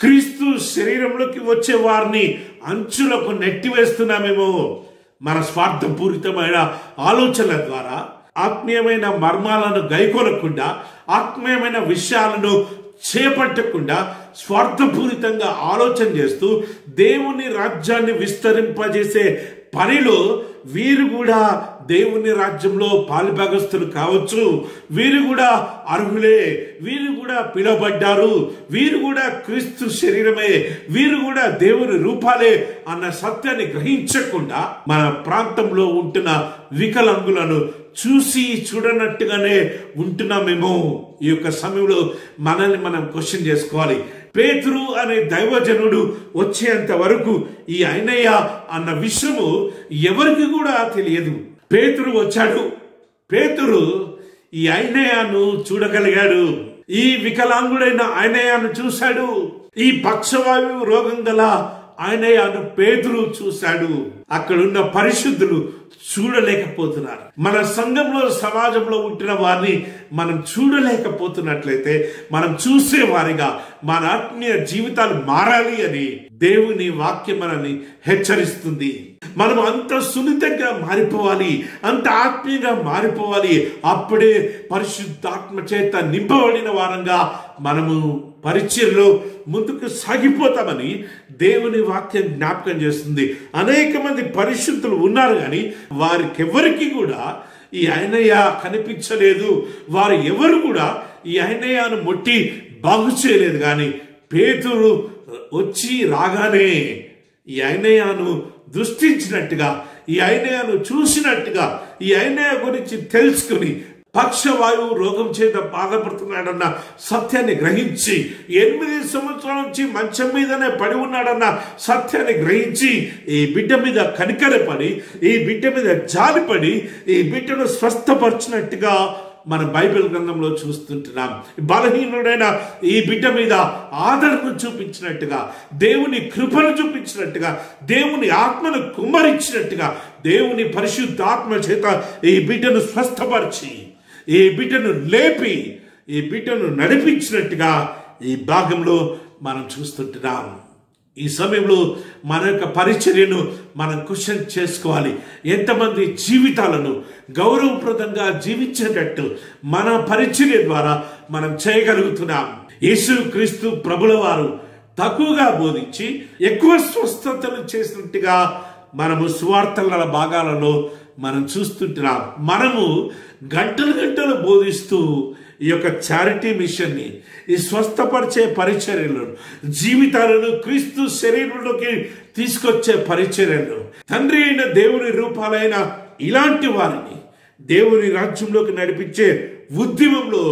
క్రీస్తు శరీరంలోకి వచ్చే వారిని అంచులకు నెట్టివేస్తున్నామేమో మన స్వార్థపూరితమైన ఆలోచనల ద్వారా ఆత్మీయమైన మర్మాలను గైకొనకుండా ఆత్మీయమైన విషయాలను చేపట్టకుండా స్వార్థపూరితంగా ఆలోచన చేస్తూ దేవుని రాజ్యాన్ని విస్తరింపజేసే పనిలో వీరు కూడా దేవుని రాజ్యంలో పాలిభాగస్తులు కావచ్చు. వీరు కూడా అర్హులే. వీరు కూడా పిలువబడ్డారు. వీరు కూడా క్రీస్తు శరీరమే. వీరు కూడా దేవుని రూపాలే అన్న సత్యాన్ని గ్రహించకుండా మన ప్రాంతంలో ఉంటున్న వికలాంగులను చూసి చూడనట్టుగానే ఉంటున్నామేమో ఈ యొక్క సమయంలో మనల్ని మనం క్వశ్చన్ చేసుకోవాలి. పేతురు అనే దైవజనుడు వచ్చేంత వరకు ఈ అయినయ్య అన్న విషయము ఎవరికి కూడా తెలియదు. పేతురు వచ్చాడు. పేతురు ఈ ఐనయాను చూడగలిగాడు. ఈ వికలాంగుడైన ఆయనయాను చూశాడు. ఈ పక్షవాయు రోగం గల ఆయనయాను పేతురు చూశాడు. అక్కడున్న పరిశుద్ధులు చూడలేకపోతున్నారు. మన సంఘంలో సమాజంలో ఉంటున్న వారిని మనం చూడలేకపోతున్నట్లయితే మనం చూసే వారిగా మన ఆత్మీయ జీవితాలు మారాలి అని దేవుని వాక్యం మనల్ని హెచ్చరిస్తుంది. మనం అంత సున్నితంగా మారిపోవాలి అంత ఆత్మీయంగా మారిపోవాలి. అప్పుడే పరిశుద్ధాత్మ చేత నింపబడిన వారంగా మనము పరిచయలో ముందుకు సాగిపోతామని దేవుని వాక్యం జ్ఞాపకం చేస్తుంది. అనేక మంది పరిశుద్ధులు ఉన్నారు కానీ వారికెవరికి కూడా ఈ ఆయనయ్య కనిపించలేదు. వారు ఎవరు కూడా ఈ ఆయనయ్యను మొట్టి బాగు చేయలేదు కానీ పేతురు వచ్చి రాగానే ఈ ఐనయాను దృష్టించినట్టుగా ఈ ఐనయాను చూసినట్టుగా ఈ ఐనయ గురించి తెలుసుకుని పక్షవాయువు రోగం చేత బాధపడుతున్నాడన్న సత్యాన్ని గ్రహించి ఎనిమిది సంవత్సరాల నుంచి మంచం మీదనే పడి ఉన్నాడన్న సత్యాన్ని గ్రహించి ఈ బిడ్డ మీద కనికరపడి ఈ బిడ్డ మీద జాలిపడి ఈ బిడ్డను స్వస్థపరిచినట్టుగా మన బైబిల్ గ్రంథంలో చూస్తుంటున్నాం. బలహీనుడైన ఈ బిడ్డ మీద ఆదరణ చూపించినట్టుగా దేవుని కృపను చూపించినట్టుగా దేవుని ఆత్మను కుమ్మరించినట్టుగా దేవుని పరిశుద్ధాత్మ చేత ఈ బిడ్డను స్వస్థపరిచి ఈ బిడ్డను లేపి ఈ బిడ్డను నడిపించినట్టుగా ఈ భాగంలో మనం చూస్తుంటున్నాం. ఈ సమయంలో మన యొక్క పరిచర్యను మనం క్వశ్చన్ చేసుకోవాలి. ఎంతమంది జీవితాలను గౌరవప్రదంగా జీవించేటట్టు మన పరిచర్య ద్వారా మనం చేయగలుగుతున్నాం. యేసు క్రీస్తు ప్రభుల వారు తక్కువగా బోధించి ఎక్కువ స్వస్థతలు చేసినట్టుగా మనము సువార్తల భాగాలలో మనం చూస్తుంటున్నాం. మనము గంటలు గంటలు బోధిస్తూ ఈ యొక్క చారిటీ మిషన్ని ఈ స్వస్థపరిచే పరిచర్యలను జీవితాలను క్రీస్తు శరీరంలోకి తీసుకొచ్చే పరిచర్యలు తండ్రి అయిన దేవుని రూపాలైన ఇలాంటి వారిని దేవుని రాజ్యంలోకి నడిపించే ఉద్యమంలో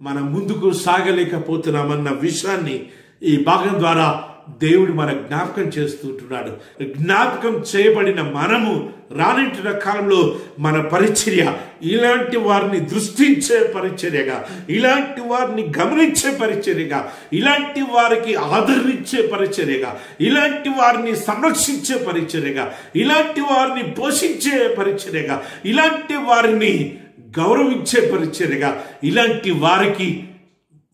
మనం ముందుకు సాగలేకపోతున్నామన్న విషయాన్ని ఈ భాగం ద్వారా దేవుడు మన జ్ఞాపకం చేస్తుంటున్నాడు. జ్ఞాపకం చేయబడిన మనము రానింటిన కాలంలో మన పరిచర్య ఇలాంటి వారిని దృష్టించే పరిచర్యగా ఇలాంటి వారిని గమనించే పరిచర్యగా ఇలాంటి వారికి ఆదరించే పరిచర్యగా ఇలాంటి వారిని సంరక్షించే పరిచర్యగా ఇలాంటి వారిని పోషించే పరిచర్యగా ఇలాంటి వారిని గౌరవించే పరిచర్యగా ఇలాంటి వారికి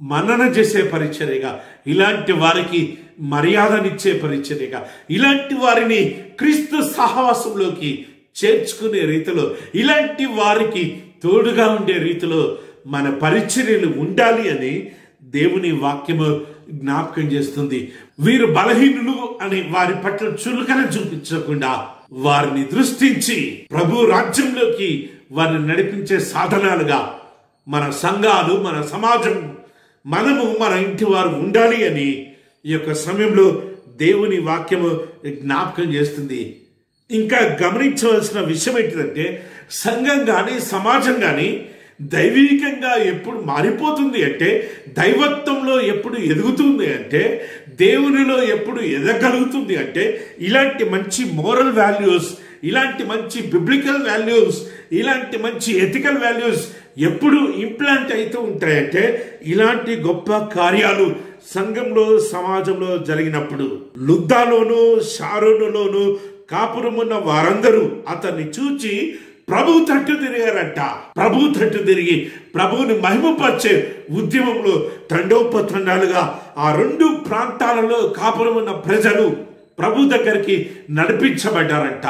మన్నన చేసే పరిచర్యగా ఇలాంటి వారికి మర్యాదనిచ్చే పరిచర్యగా ఇలాంటి వారిని క్రీస్తు సహవాసంలోకి చేర్చుకునే రీతిలో ఇలాంటి వారికి తోడుగా ఉండే రీతిలో మన పరిచర్యలు ఉండాలి అని దేవుని వాక్యము జ్ఞాపకం చేస్తుంది. వీరు బలహీనులు అని వారి పట్ల చులకన చూపించకుండా వారిని దృష్టించి ప్రభు రాజ్యంలోకి వారిని నడిపించే సాధనాలుగా మన సంఘాలు మన సమాజం మనము మన ఇంటి వారు ఉండాలి అని ఈ యొక్క సమయంలో దేవుని వాక్యము జ్ఞాపకం చేస్తుంది. ఇంకా గమనించవలసిన విషయం ఏంటిదంటే సంఘం కానీ సమాజం కానీ దైవికంగా ఎప్పుడు మారిపోతుంది అంటే దైవత్వంలో ఎప్పుడు ఎదుగుతుంది అంటే దేవునిలో ఎప్పుడు ఎదగలుగుతుంది అంటే ఇలాంటి మంచి మోరల్ వాల్యూస్ ఇలాంటి మంచి బిబ్లికల్ వాల్యూస్ ఇలాంటి మంచి ఎథికల్ వాల్యూస్ ఎప్పుడు ఇంప్లాంట్ అవుతూ ఉంటాయంటే ఇలాంటి గొప్ప కార్యాలు సంఘంలో సమాజంలో జరిగినప్పుడు. లుద్దాలోను షారోనులోను కాపురమున్న వారందరూ అతన్ని చూచి ప్రభు తట్టు తిరిగారంట. ప్రభు తట్టు తిరిగి ప్రభువుని మహిమపరిచే ఉద్యమంలో తండోపతండాలుగా ఆ రెండు ప్రాంతాలలో కాపురమున్న ప్రజలు ప్రభు దగ్గరికి నడిపించబడ్డారంట.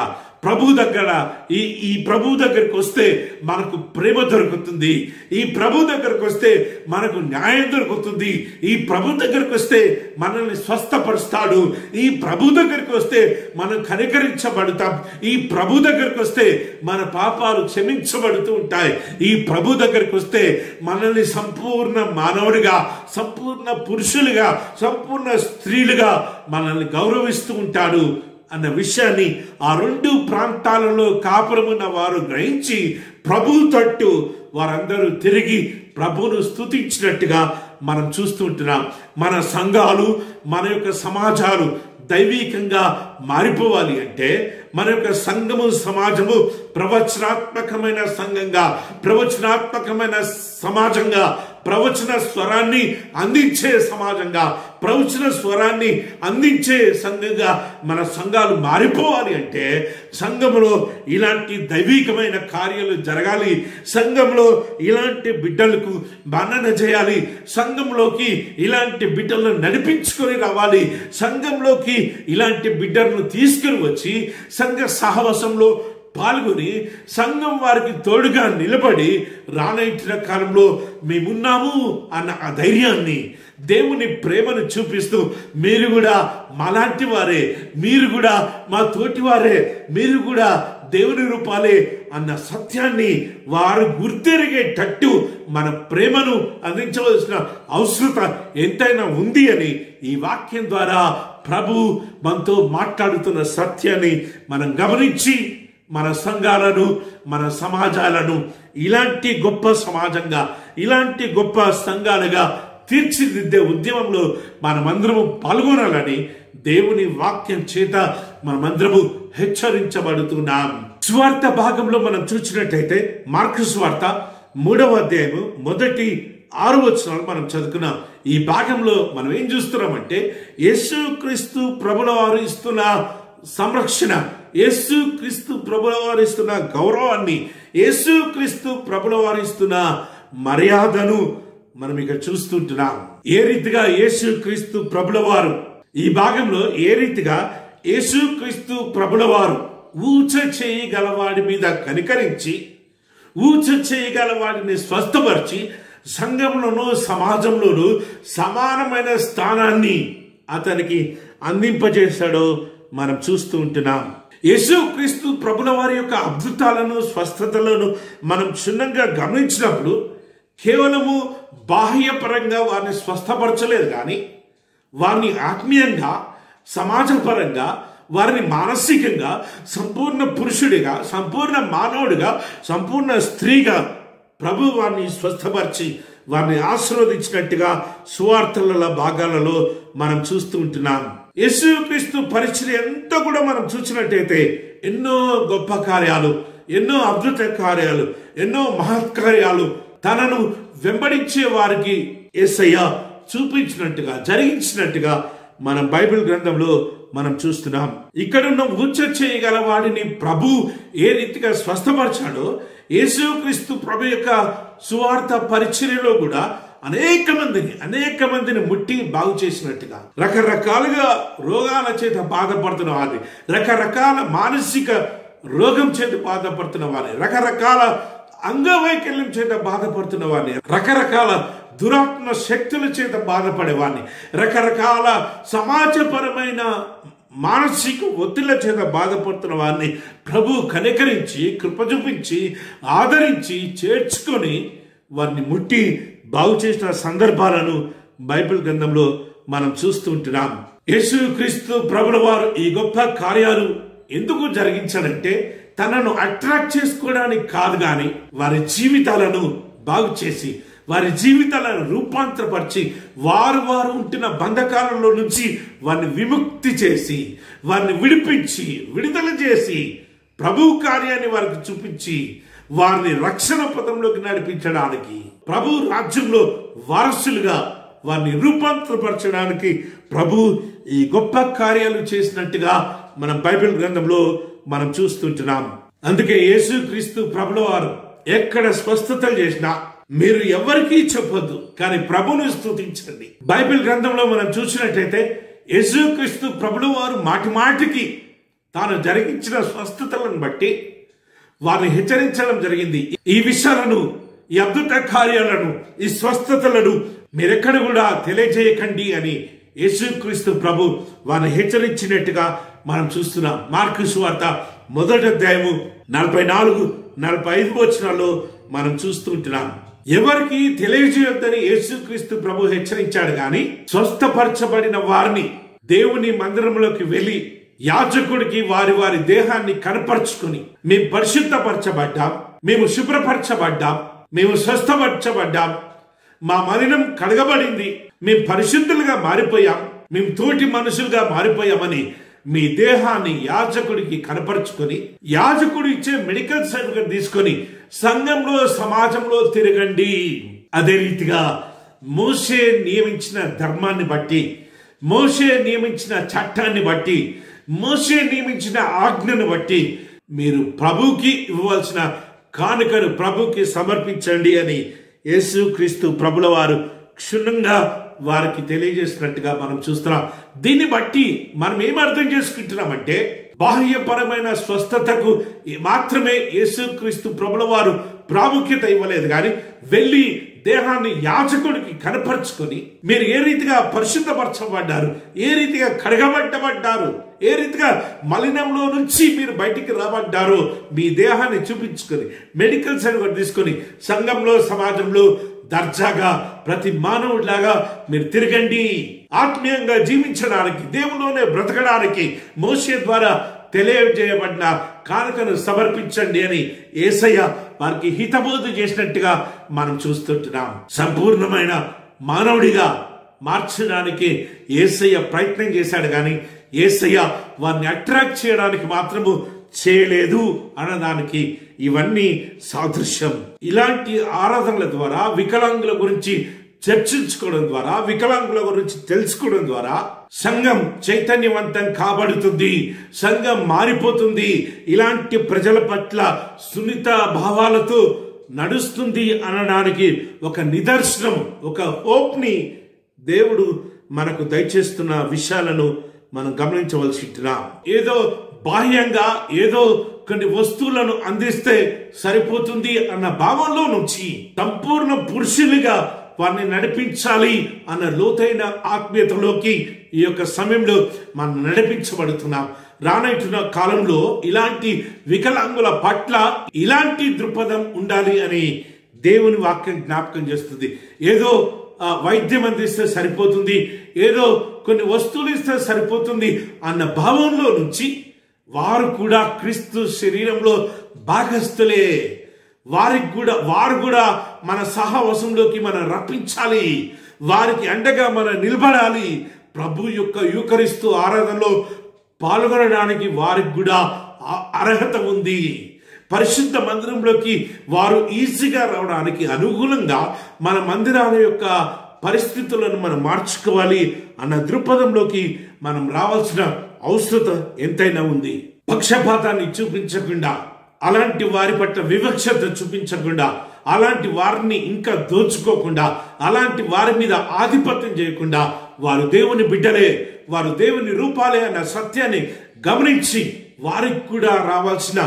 ప్రభు దగ్గర ఈ ఈ ప్రభు దగ్గరికి వస్తే మనకు ప్రేమ దొరుకుతుంది. ఈ ప్రభు దగ్గరకు వస్తే మనకు న్యాయం దొరుకుతుంది. ఈ ప్రభు దగ్గరకు వస్తే మనల్ని స్వస్థపరుస్తాడు. ఈ ప్రభు దగ్గరికి వస్తే మనం కనికరించబడతాం. ఈ ప్రభు దగ్గరికి వస్తే మన పాపాలు క్షమించబడుతూ ఉంటాయి. ఈ ప్రభు దగ్గరికి వస్తే మనల్ని సంపూర్ణ మానవుడిగా సంపూర్ణ పురుషులుగా సంపూర్ణ స్త్రీలుగా మనల్ని గౌరవిస్తూ ఉంటాడు. అన్న విషయాన్ని ఆ రెండు ప్రాంతాలలో కాపురమున్న వారు గ్రహించి ప్రభు తట్టు వారందరూ తిరిగి ప్రభును స్తుతించినట్టుగా మనం చూస్తుంటున్నాం మన సంఘాలు మన యొక్క సమాజాలు దైవీకంగా మారిపోవాలి అంటే మన యొక్క సంఘము సమాజము ప్రవచనాత్మకమైన సంఘంగా ప్రవచనాత్మకమైన సమాజంగా ప్రవచన స్వరాన్ని అందించే సమాజంగా ప్రవచన స్వరాన్ని అందించే సంఘంగా మన సంఘాలు మారిపోవాలి అంటే సంఘంలో ఇలాంటి దైవికమైన కార్యాలు జరగాలి. సంఘంలో ఇలాంటి బిడ్డలకు మన్నన చేయాలి. సంఘంలోకి ఇలాంటి బిడ్డలను నడిపించుకొని రావాలి. సంఘంలోకి ఇలాంటి బిడ్డలను తీసుకుని వచ్చి సంఘ సహవాసంలో పాల్గొని సంఘం వారికి తోడుగా నిలబడి రానైటిన కాలంలో మేమున్నాము అన్న ఆ ధైర్యాన్ని దేవుని ప్రేమను చూపిస్తూ మీరు కూడా మాలాంటి వారే మీరు కూడా మా తోటి వారే మీరు కూడా దేవుని రూపాలే అన్న సత్యాన్ని వారు గుర్తెరిగేటట్టు మన ప్రేమను అందించవలసిన అవసరత ఎంతైనా ఉంది అని ఈ వాక్యం ద్వారా ప్రభు మనతో మాట్లాడుతున్న సత్యాన్ని మనం గమనించి మన సంఘాలను మన సమాజాలను ఇలాంటి గొప్ప సమాజంగా ఇలాంటి గొప్ప సంఘాలుగా తీర్చిదిద్దే ఉద్యమంలో మనమందరము పాల్గొనాలని దేవుని వాక్యం చేత మనమందరము హెచ్చరించబడుతున్నాం. స్వార్థ భాగంలో మనం చూసినట్టయితే మార్కు స్వార్త మూడవ అధ్యాయము మొదటి ఆరు వచనాలు మనం చదువుకున్నాం. ఈ భాగంలో మనం ఏం చూస్తున్నామంటే యేసుక్రీస్తు ప్రభుల వారు ఇస్తున్న సంరక్షణ యేసు క్రీస్తు ప్రభుల వారిస్తున్న గౌరవాన్ని యేసు క్రీస్తు ప్రభుల వారిస్తున్న మర్యాదను మనం ఇక్కడ చూస్తుంటున్నాం. ఏ రీతిగా యేసు క్రీస్తు ప్రభుల వారు ఈ భాగంలో ఏ రీతిగా యేసు క్రీస్తు ప్రభుల వారు ఊచ చేయగలవాడి మీద కనికరించి ఊచ చేయగల వాడిని స్వస్థపరిచి సంఘంలోనూ సమాజంలోనూ సమానమైన స్థానాన్ని అతనికి అందింపజేశాడో మనం చూస్తూ ఉంటున్నాం. యేసుక్రీస్తు ప్రభుల వారి యొక్క అద్భుతాలను స్వస్థతలను మనం క్షుణ్ణంగా గమనించినప్పుడు కేవలము బాహ్యపరంగా వారిని స్వస్థపరచలేదు కానీ వారిని ఆత్మీయంగా సమాజపరంగా వారిని మానసికంగా సంపూర్ణ పురుషుడిగా సంపూర్ణ మానవుడిగా సంపూర్ణ స్త్రీగా ప్రభు వారిని స్వస్థపరిచి వారిని ఆశీర్వదించినట్టుగా సువార్తల భాగాలలో మనం చూస్తూ ఉంటున్నాం. యేసుక్రీస్తు పరిచయం ఎంత కూడా మనం చూసినట్టయితే ఎన్నో గొప్ప కార్యాలు ఎన్నో అద్భుత కార్యాలు ఎన్నో మహత్కార్యాలు తనను వెంబడించే వారికి ఏసయ్య చూపించినట్టుగా జరిగించినట్టుగా మనం బైబిల్ గ్రంథంలో మనం చూస్తున్నాం. ఇక్కడున్న ఊచ చేయగల వాడిని ప్రభు ఏ రీతిగా స్వస్థపరిచాడో యేసుక్రీస్తు ప్రభు యొక్క సువార్త పరిచర్యలో కూడా అనేక మందిని అనేక మందిని ముట్టి బాగు చేసినట్టుగా రకరకాలుగా రోగాల చేత బాధపడుతున్న వారిని రకరకాల మానసిక రోగం చేత బాధపడుతున్న వారిని రకరకాల అంగవైకల్యం చేత బాధపడుతున్న వారిని రకరకాల దురాత్మ శక్తుల చేత బాధపడేవాడిని రకరకాల సమాజపరమైన మానసిక ఒత్తిళ్ళ చేత బాధపడుతున్న వారిని ప్రభు కనికరించి కృప చూపించి ఆదరించి చేర్చుకొని వారిని ముట్టి బాగు చేసిన సందర్భాలను బైబిల్ గ్రంథంలో మనం చూస్తూ ఉంటున్నాం. యేసు క్రీస్తు ప్రభుల వారు ఈ గొప్ప కార్యాలు ఎందుకు జరిగించాడంటే తనను అట్రాక్ట్ చేసుకోవడానికి కాదు కానీ వారి జీవితాలను బాగు చేసి వారి జీవితాలను రూపాంతరపరిచి వారు వారు ఉంటున్న బంధకాలంలో నుంచి వారిని విముక్తి చేసి వారిని విడిపించి విడుదల చేసి ప్రభు కార్యాన్ని వారికి చూపించి వారిని రక్షణ పదంలోకి నడిపించడానికి ప్రభు రాజ్యంలో వారసులుగా వారిని రూపాంతరపరచడానికి ప్రభు ఈ గొప్ప కార్యాలు చేసినట్టుగా మనం బైబిల్ గ్రంథంలో మనం చూస్తుంటున్నాం. అందుకే యేసుక్రీస్తు ప్రభుల వారు ఎక్కడ స్వస్థతలు చేసినా మీరు ఎవరికీ చెప్పొద్దు కానీ ప్రభును స్థుతించండి బైబిల్ గ్రంథంలో మనం చూసినట్టయితే యేసుక్రీస్తు ప్రభుల వారు మాటి మాటికి తాను జరిగించిన స్వస్థతలను బట్టి వారిని హెచ్చరించడం జరిగింది. ఈ విషయాలను ఈ అద్భుత కార్యాలను ఈ స్వస్థతలను మీరెక్కడ కూడా తెలియజేయకండి అని యేసుక్రీస్తు ప్రభు వారిని హెచ్చరించినట్టుగా మనం చూస్తున్నాం. మార్కుసు వార్త మొదటి అధ్యాయము నలభై నాలుగు నలభై ఐదు వచనాల్లో మనం చూస్తుంటున్నాం ఎవరికి తెలియజేయొద్దని యేసుక్రీస్తు ప్రభు హెచ్చరించాడు గాని స్వస్థపరచబడిన వారిని దేవుని మందిరంలోకి వెళ్ళి యాజకుడికి వారి వారి దేహాన్ని కనపరుచుకుని మేము పరిశుద్ధపరచబడ్డాం మేము శుభ్రపరచబడ్డాం మేము స్వస్థపరచబడ్డాం. మా మరణం కడగబడింది. మేము పరిశుద్ధులుగా మారిపోయాం. మేము తోటి మనుషులుగా మారిపోయామని మీ దేహాన్ని యాజకుడికి కనపరుచుకొని యాజకుడు ఇచ్చే మెడికల్ సర్టిఫికేట్ తీసుకొని సంఘంలో సమాజంలో తిరగండి. అదే రీతిగా మోసే నియమించిన ధర్మాన్ని బట్టి మోసే నియమించిన చట్టాన్ని బట్టి మోసే నియమించిన ఆజ్ఞను బట్టి మీరు ప్రభుకి ఇవ్వవలసిన కానుకను ప్రభుకి సమర్పించండి అని యేసు క్రీస్తు ప్రభుల వారు క్షుణ్ణంగా వారికి తెలియజేసినట్టుగా మనం చూస్తున్నాం. దీన్ని బట్టి మనం ఏం అర్థం చేసుకుంటున్నామంటే బాహ్యపరమైన స్వస్థతకు మాత్రమే యేసుక్రీస్తు ప్రభుల వారు ప్రాముఖ్యత ఇవ్వలేదు. కానీ వెళ్ళి దేహాన్ని యాచకుడికి కనపరుచుకొని మీరు ఏ రీతిగా పరిశుద్ధపరచబడ్డారు ఏ రీతిగా కడగబడ్డబడ్డారు ఏ రీతిగా మలినంలో నుంచి మీరు బయటికి రాబడ్డారో మీ దేహాన్ని చూపించుకొని మెడికల్ సర్టిఫికేట్ తీసుకొని సంఘంలో సమాజంలో దర్జాగా ప్రతి మానవుడిలాగా మీరు తిరగండి. ఆత్మీయంగా జీవించడానికి దేవులోనే బ్రతకడానికి మోసే ద్వారా తెలియజేయబడిన కానుకను సమర్పించండి అని ఏసయ్య వారికి హితబోధ చేసినట్టుగా మనం చూస్తుంటున్నాం. సంపూర్ణమైన మానవుడిగా మార్చడానికి ఏసయ్య ప్రయత్నం చేశాడు కానీ ఏసయ్య వారిని అట్రాక్ట్ చేయడానికి మాత్రము చేయలేదు అనడానికి ఇవన్నీ సాదృశ్యం. ఇలాంటి ఆరాధనల ద్వారా వికలాంగుల గురించి చర్చించుకోవడం ద్వారా వికలాంగుల గురించి తెలుసుకోవడం ద్వారా సంఘం చైతన్యవంతం కాబడుతుంది సంఘం మారిపోతుంది ఇలాంటి ప్రజల పట్ల సున్నిత భావాలతో నడుస్తుంది అనడానికి ఒక నిదర్శనం ఒక హోప్ని దేవుడు మనకు దయచేస్తున్న విషయాలను మనం గమనించవలసి ఏదో బాహ్యంగా ఏదో కొన్ని వస్తువులను అందిస్తే సరిపోతుంది అన్న భావంలో నుంచి సంపూర్ణ పురుషులుగా వారిని నడిపించాలి అన్న లోతైన ఆత్మీయతలోకి ఈ యొక్క సమయంలో మనం నడిపించబడుతున్నాం. రానైతున్న కాలంలో ఇలాంటి వికలాంగుల పట్ల ఇలాంటి దృక్పథం ఉండాలి అని దేవుని వాక్యం జ్ఞాపకం చేస్తుంది. ఏదో వైద్యం అందిస్తే సరిపోతుంది. ఏదో కొన్ని వస్తువులు ఇస్తే సరిపోతుంది అన్న భావంలో నుంచి వారు కూడా క్రీస్తు శరీరంలో భాగస్థులే. వారికి కూడా వారు కూడా మన సహవశంలోకి మనం రప్పించాలి. వారికి అండగా మనం నిలబడాలి. ప్రభు యొక్క యూకరిస్తూ ఆరాధనలో పాల్గొనడానికి వారికి కూడా అర్హత ఉంది. పరిశుద్ధ మందిరంలోకి వారు ఈజీగా రావడానికి అనుగుణంగా మన మందిరాల యొక్క పరిస్థితులను మనం మార్చుకోవాలి అన్న దృక్పథంలోకి మనం రావాల్సిన అవసరత ఎంతైనా ఉంది. పక్షపాతాన్ని చూపించకుండా అలాంటి వారి పట్ల వివక్షత చూపించకుండా అలాంటి వారిని ఇంకా దోచుకోకుండా అలాంటి వారి మీద ఆధిపత్యం చేయకుండా వారు దేవుని బిడ్డలే వారు దేవుని రూపాలే అన్న సత్యాన్ని గమనించి వారికి కూడా రావాల్సిన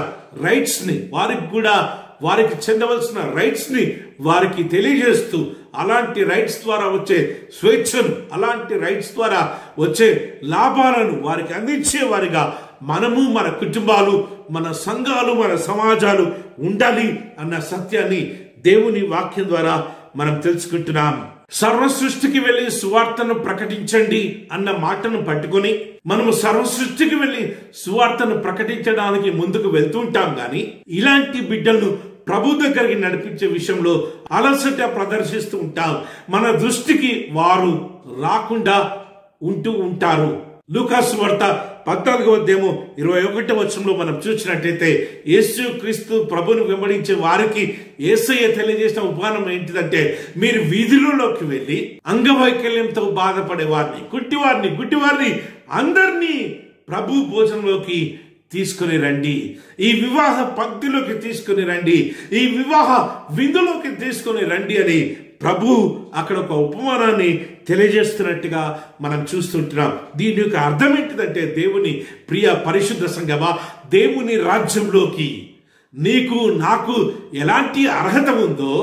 రైట్స్ని వారికి కూడా వారికి చెందవలసిన రైట్స్ని వారికి తెలియజేస్తూ అలాంటి రైట్స్ ద్వారా వచ్చే స్వేచ్ఛను అలాంటి రైట్స్ ద్వారా వచ్చే లాభాలను వారికి అందించే వారిగా మనము మన కుటుంబాలు మన సంఘాలు మన సమాజాలు ఉండాలి అన్న సత్యాన్ని దేవుని వాక్యం ద్వారా మనం తెలుసుకుంటున్నాము సర్వ సృష్టికి వెళ్ళి సువార్తను ప్రకటించండి అన్న మాటను పట్టుకొని మనము సర్వ సృష్టికి వెళ్ళి సువార్తను ప్రకటించడానికి ముందుకు వెళ్తుంటాం గాని ఇలాంటి బిడ్డలను ప్రభు దగ్గరికి నడిపించే విషయంలో అలసట ప్రదర్శిస్తూ ఉంటాం. మన దృష్టికి వారు రాకుండా ఉంటూ ఉంటారు. లూకాస్ వార్త పద్నాలుగవ అధ్యాయము ఇరవై ఒకటి వచ్చంలో మనం చూసినట్టయితే యేసు క్రీస్తు ప్రభుని వెంబడించే వారికి ఏసయ్య తెలియజేసిన ఉపమానం ఏంటిదంటే మీరు వీధులలోకి వెళ్ళి అంగవైకల్యంతో బాధపడే వారిని కుట్టివారిని గుట్టివారిని అందరినీ ప్రభు భోజనంలోకి తీసుకుని రండి. ఈ వివాహ పంక్తిలోకి తీసుకుని రండి. ఈ వివాహ విందులోకి తీసుకుని రండి అని ప్రభు అక్కడ ఒక ఉపమానాన్ని తెలియజేస్తున్నట్టుగా మనం చూస్తుంటున్నాం. దీని యొక్క అర్థం ఏంటిదంటే దేవుని ప్రియ పరిశుద్ధ సంగమా దేవుని రాజ్యంలోకి నీకు నాకు ఎలాంటి అర్హత ఉందో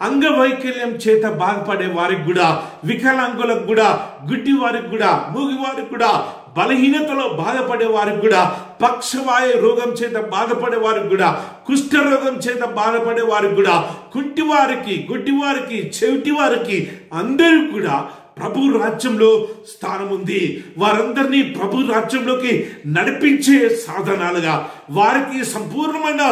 అంగవైకల్యం చేత బాధపడే వారికి కూడా వికలాంగులకు కూడా గుడ్డి వారికి కూడా మూగి వారికి కూడా బలహీనతలో బాధపడే వారికి కూడా పక్షవాయు రోగం చేత బాధపడే వారికి కూడా కుష్ఠ రోగం చేత బాధపడే వారికి కూడా కుంటి వారికి గుడ్డి వారికి చెవిటి వారికి అందరూ కూడా ప్రభు రాజ్యంలో స్థానం ఉంది వారందరినీ ప్రభు రాజ్యంలోకి నడిపించే సాధనాలుగా వారికి సంపూర్ణమైన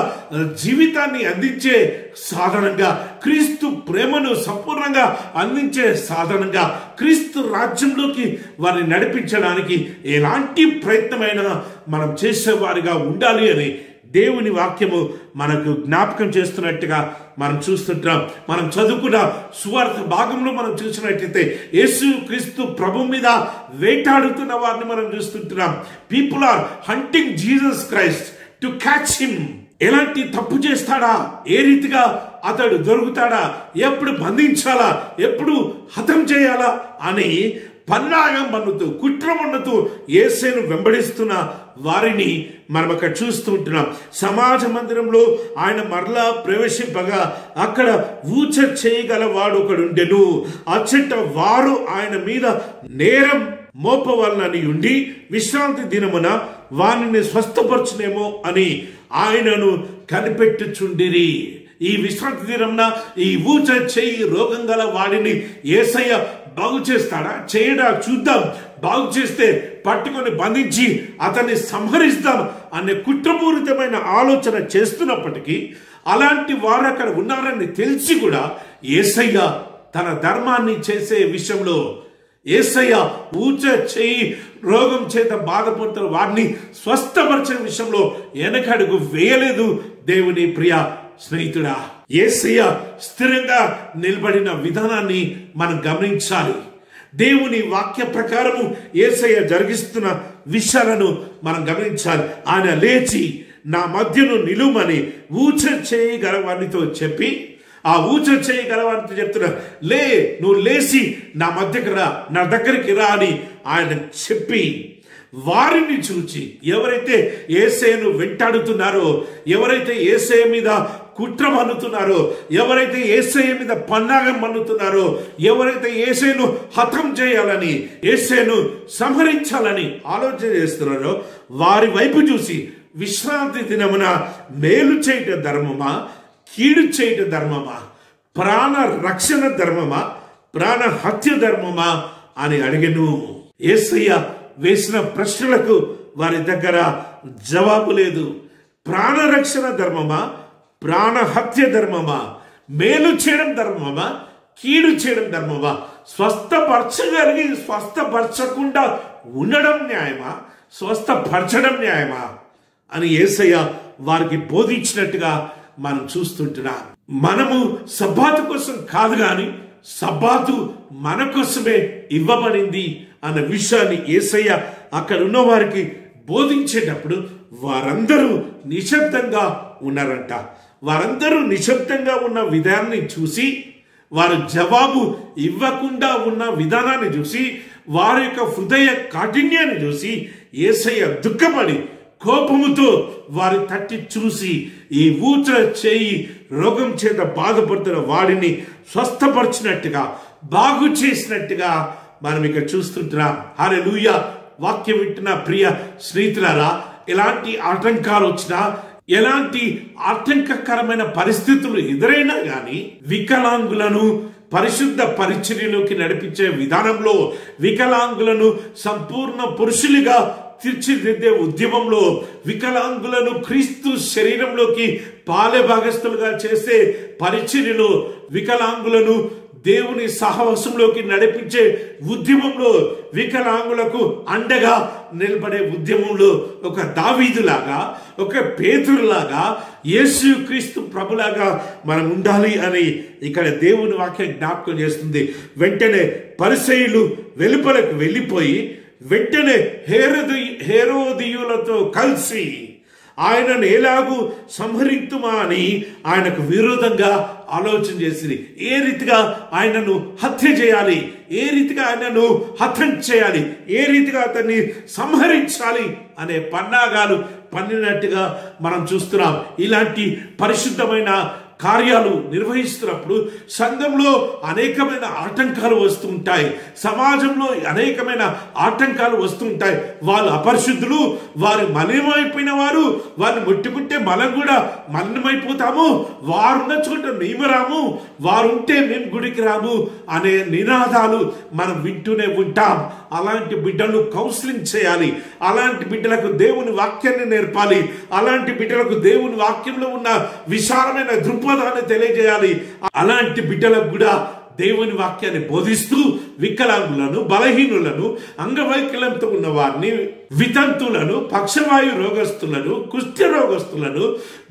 జీవితాన్ని అందించే సాధనంగా క్రీస్తు ప్రేమను సంపూర్ణంగా అందించే సాధనంగా క్రీస్తు రాజ్యంలోకి వారిని నడిపించడానికి ఎలాంటి ప్రయత్నమైనా మనం చేసేవారిగా ఉండాలి అని దేవుని వాక్యము మనకు జ్ఞాపకం చేస్తున్నట్టుగా మనం చూస్తుంటాం మనం చదువుకున్న సువార్త భాగంలో మనం చూసినట్టయితే యేసు క్రీస్తు ప్రభు మీద వేటాడుతున్న వారిని మనం చూస్తుంటున్నాం people are hunting Jesus Christ to catch him ఎలాంటి తప్పు చేస్తాడా? ఏ రీతిగా అతడు దొరుకుతాడా? ఎప్పుడు బంధించాలా? ఎప్పుడు హతం చేయాలా? అని పన్నాగం పన్నుతూ కుట్ర పన్నుతూ ఏసేను వెంబడిస్తున్న వారిని మనం అక్కడ చూస్తూ ఉంటున్నాం. సమాజ మందిరంలో ఆయన మరలా ప్రవేశింపగా అక్కడ ఊచ చేయగల వాడు ఒకడుండెను అచ్చట వారు ఆయన మీద నేరం మోపవలనని ఉండి విశ్రాంతి దినమున వానిని స్వస్థపరచునేమో అని ఆయనను కనిపెట్టుచుండిరి. ఈ విశ్రాంతి దినంన ఈ ఊచ చేయి రోగం గల వాడిని ఏసయ్య బాగు చేస్తాడా? చేయడా? చూద్దాం. బాగు చేస్తే పట్టుకొని బంధించి అతన్ని సంహరిస్తాం అనే కుట్రపూరితమైన ఆలోచన చేస్తున్నప్పటికీ అలాంటి వారు అక్కడ ఉన్నారని తెలిసి కూడా ఏసయ్య తన ధర్మాన్ని చేసే విషయంలో ఏసయ్య ఊచ చేయి రోగం చేత బాధపడుతున్న వారిని స్వస్థపరిచిన విషయంలో వెనకడుగు వేయలేదు దేవుని ప్రియ స్నేహితుడా. ఏసయ్య స్థిరంగా నిలబడిన విధానాన్ని మనం గమనించాలి. దేవుని వాక్య ప్రకారము ఏసయ్య జరిగిస్తున్న విషయాలను మనం గమనించాలి. ఆయన లేచి నా మధ్యను నిలుమని ఊచ చేయగలవానితో చెప్పి ఆ ఊచ చేయగలవానితో చెప్తున్నా లే నువ్వు లేచి నా మధ్యకి రా నా దగ్గరికి రా అని ఆయన చెప్పి వారిని చూచి ఎవరైతే ఏసేను వెంటాడుతున్నారో ఎవరైతే ఏసే మీద కుట్ర మన్నుతున్నారో ఎవరైతే ఏసయ్య మీద పన్నాగం మన్నుతున్నారో ఎవరైతే ఏసేను హతం చేయాలని ఏసేను సంహరించాలని ఆలోచన చేస్తున్నారో వారి వైపు చూసి విశ్రాంతి దినమున మేలు చేయట ధర్మమా కీడు చేయట ధర్మమా ప్రాణ రక్షణ ధర్మమా ప్రాణ హత్య ధర్మమా అని అడిగను. ఏసయ్య వేసిన ప్రశ్నలకు వారి దగ్గర జవాబు లేదు. ప్రాణరక్షణ ధర్మమా? ప్రాణహత్య ధర్మమా? మేలు చేయడం ధర్మమా? కీడు చేయడం ధర్మమా? స్వస్థపరచగలిగి స్వస్థపరచకుండా ఉండడం న్యాయమా? స్వస్థపరచడం న్యాయమా? అని ఏసయ్య వారికి బోధించినట్టుగా మనం చూస్తుంటున్నాం. మనము సబ్బాతు కోసం కాదు కానీ సబ్బాతు మన కోసమే ఇవ్వబడింది అన్న విషయాన్ని ఏసయ్య అక్కడ ఉన్న వారికి బోధించేటప్పుడు వారందరూ నిశ్శబ్దంగా ఉన్నారంట. వారందరూ నిశ్శబ్దంగా ఉన్న విధానాన్ని చూసి వారు జవాబు ఇవ్వకుండా ఉన్న విధానాన్ని చూసి వారి యొక్క హృదయ కాఠిన్యాన్ని చూసి ఏసయ్య దుఃఖపడి కోపముతో వారి తట్టి చూసి ఈ ఊచ చేయి రోగం చేత బాధపడుతున్న వాడిని స్వస్థపరిచినట్టుగా బాగు చేసినట్టుగా మనం ఇక్కడ చూస్తుంటున్నాం. హరే లూయ వాక్యం వింటున్న ప్రియ స్నేహితులారా ఎలాంటి ఆటంకాలు వచ్చినా ఎలాంటి ఆటంకకరమైన పరిస్థితులు ఎదురైనా కానీ వికలాంగులను పరిశుద్ధ పరిచర్యలోకి నడిపించే విధానంలో వికలాంగులను సంపూర్ణ పురుషులుగా తీర్చిదిద్దే ఉద్యమంలో వికలాంగులను క్రీస్తు శరీరంలోకి పాలె భాగస్థులుగా చేసే పరిచర్యలో వికలాంగులను దేవుని సహవాసంలోకి నడిపించే ఉద్యమంలో వికలాంగులకు అండగా నిలబడే ఉద్యమంలో ఒక దావీదులాగా ఒక పేతురులాగా యేసు క్రీస్తు ప్రభులాగా మనం ఉండాలి అని ఇక్కడ దేవుని వాక్యం జ్ఞాపకం చేస్తుంది. వెంటనే పరిసయులు వెలుపలకు వెళ్ళిపోయి వెంటనే హేరదు హేరోదియులతో కలిసి ఆయనను ఎలాగూ సంహరింతుమా అని ఆయనకు విరోధంగా ఆలోచన చేసింది. ఏ రీతిగా ఆయనను హత్య చేయాలి? ఏ రీతిగా ఆయనను హతం చేయాలి? ఏ రీతిగా అతన్ని సంహరించాలి? అనే పన్నాగాలు పన్నినట్టుగా మనం చూస్తున్నాం. ఇలాంటి పరిశుద్ధమైన కార్యాలు నిర్వహిస్తున్నప్పుడు సంఘంలో అనేకమైన ఆటంకాలు వస్తుంటాయి. సమాజంలో అనేకమైన ఆటంకాలు వస్తుంటాయి. వాళ్ళు అపరిశుద్ధులు వారు మలినమైపోయిన వారు వారిని ముట్టుకుంటే మనం కూడా మలినమైపోతాము. వారున్న చోట మేము రాము వారు ఉంటే మేము గుడికి రాము అనే నినాదాలు మనం వింటూనే ఉంటాం. అలాంటి బిడ్డలు కౌన్సిలింగ్ చేయాలి. అలాంటి బిడ్డలకు దేవుని వాక్యాన్ని నేర్పాలి. అలాంటి బిడ్డలకు దేవుని వాక్యంలో ఉన్న విశాలమైన దృక్పథాన్ని తెలియజేయాలి. అలాంటి బిడ్డలకు కూడా దేవుని వాక్యాన్ని బోధిస్తూ వికలాంగులను బలహీనులను అంగవైకల్యంతో ఉన్న వారిని వితంతులను పక్షవాయు రోగస్తులను కుష్ఠ రోగస్తులను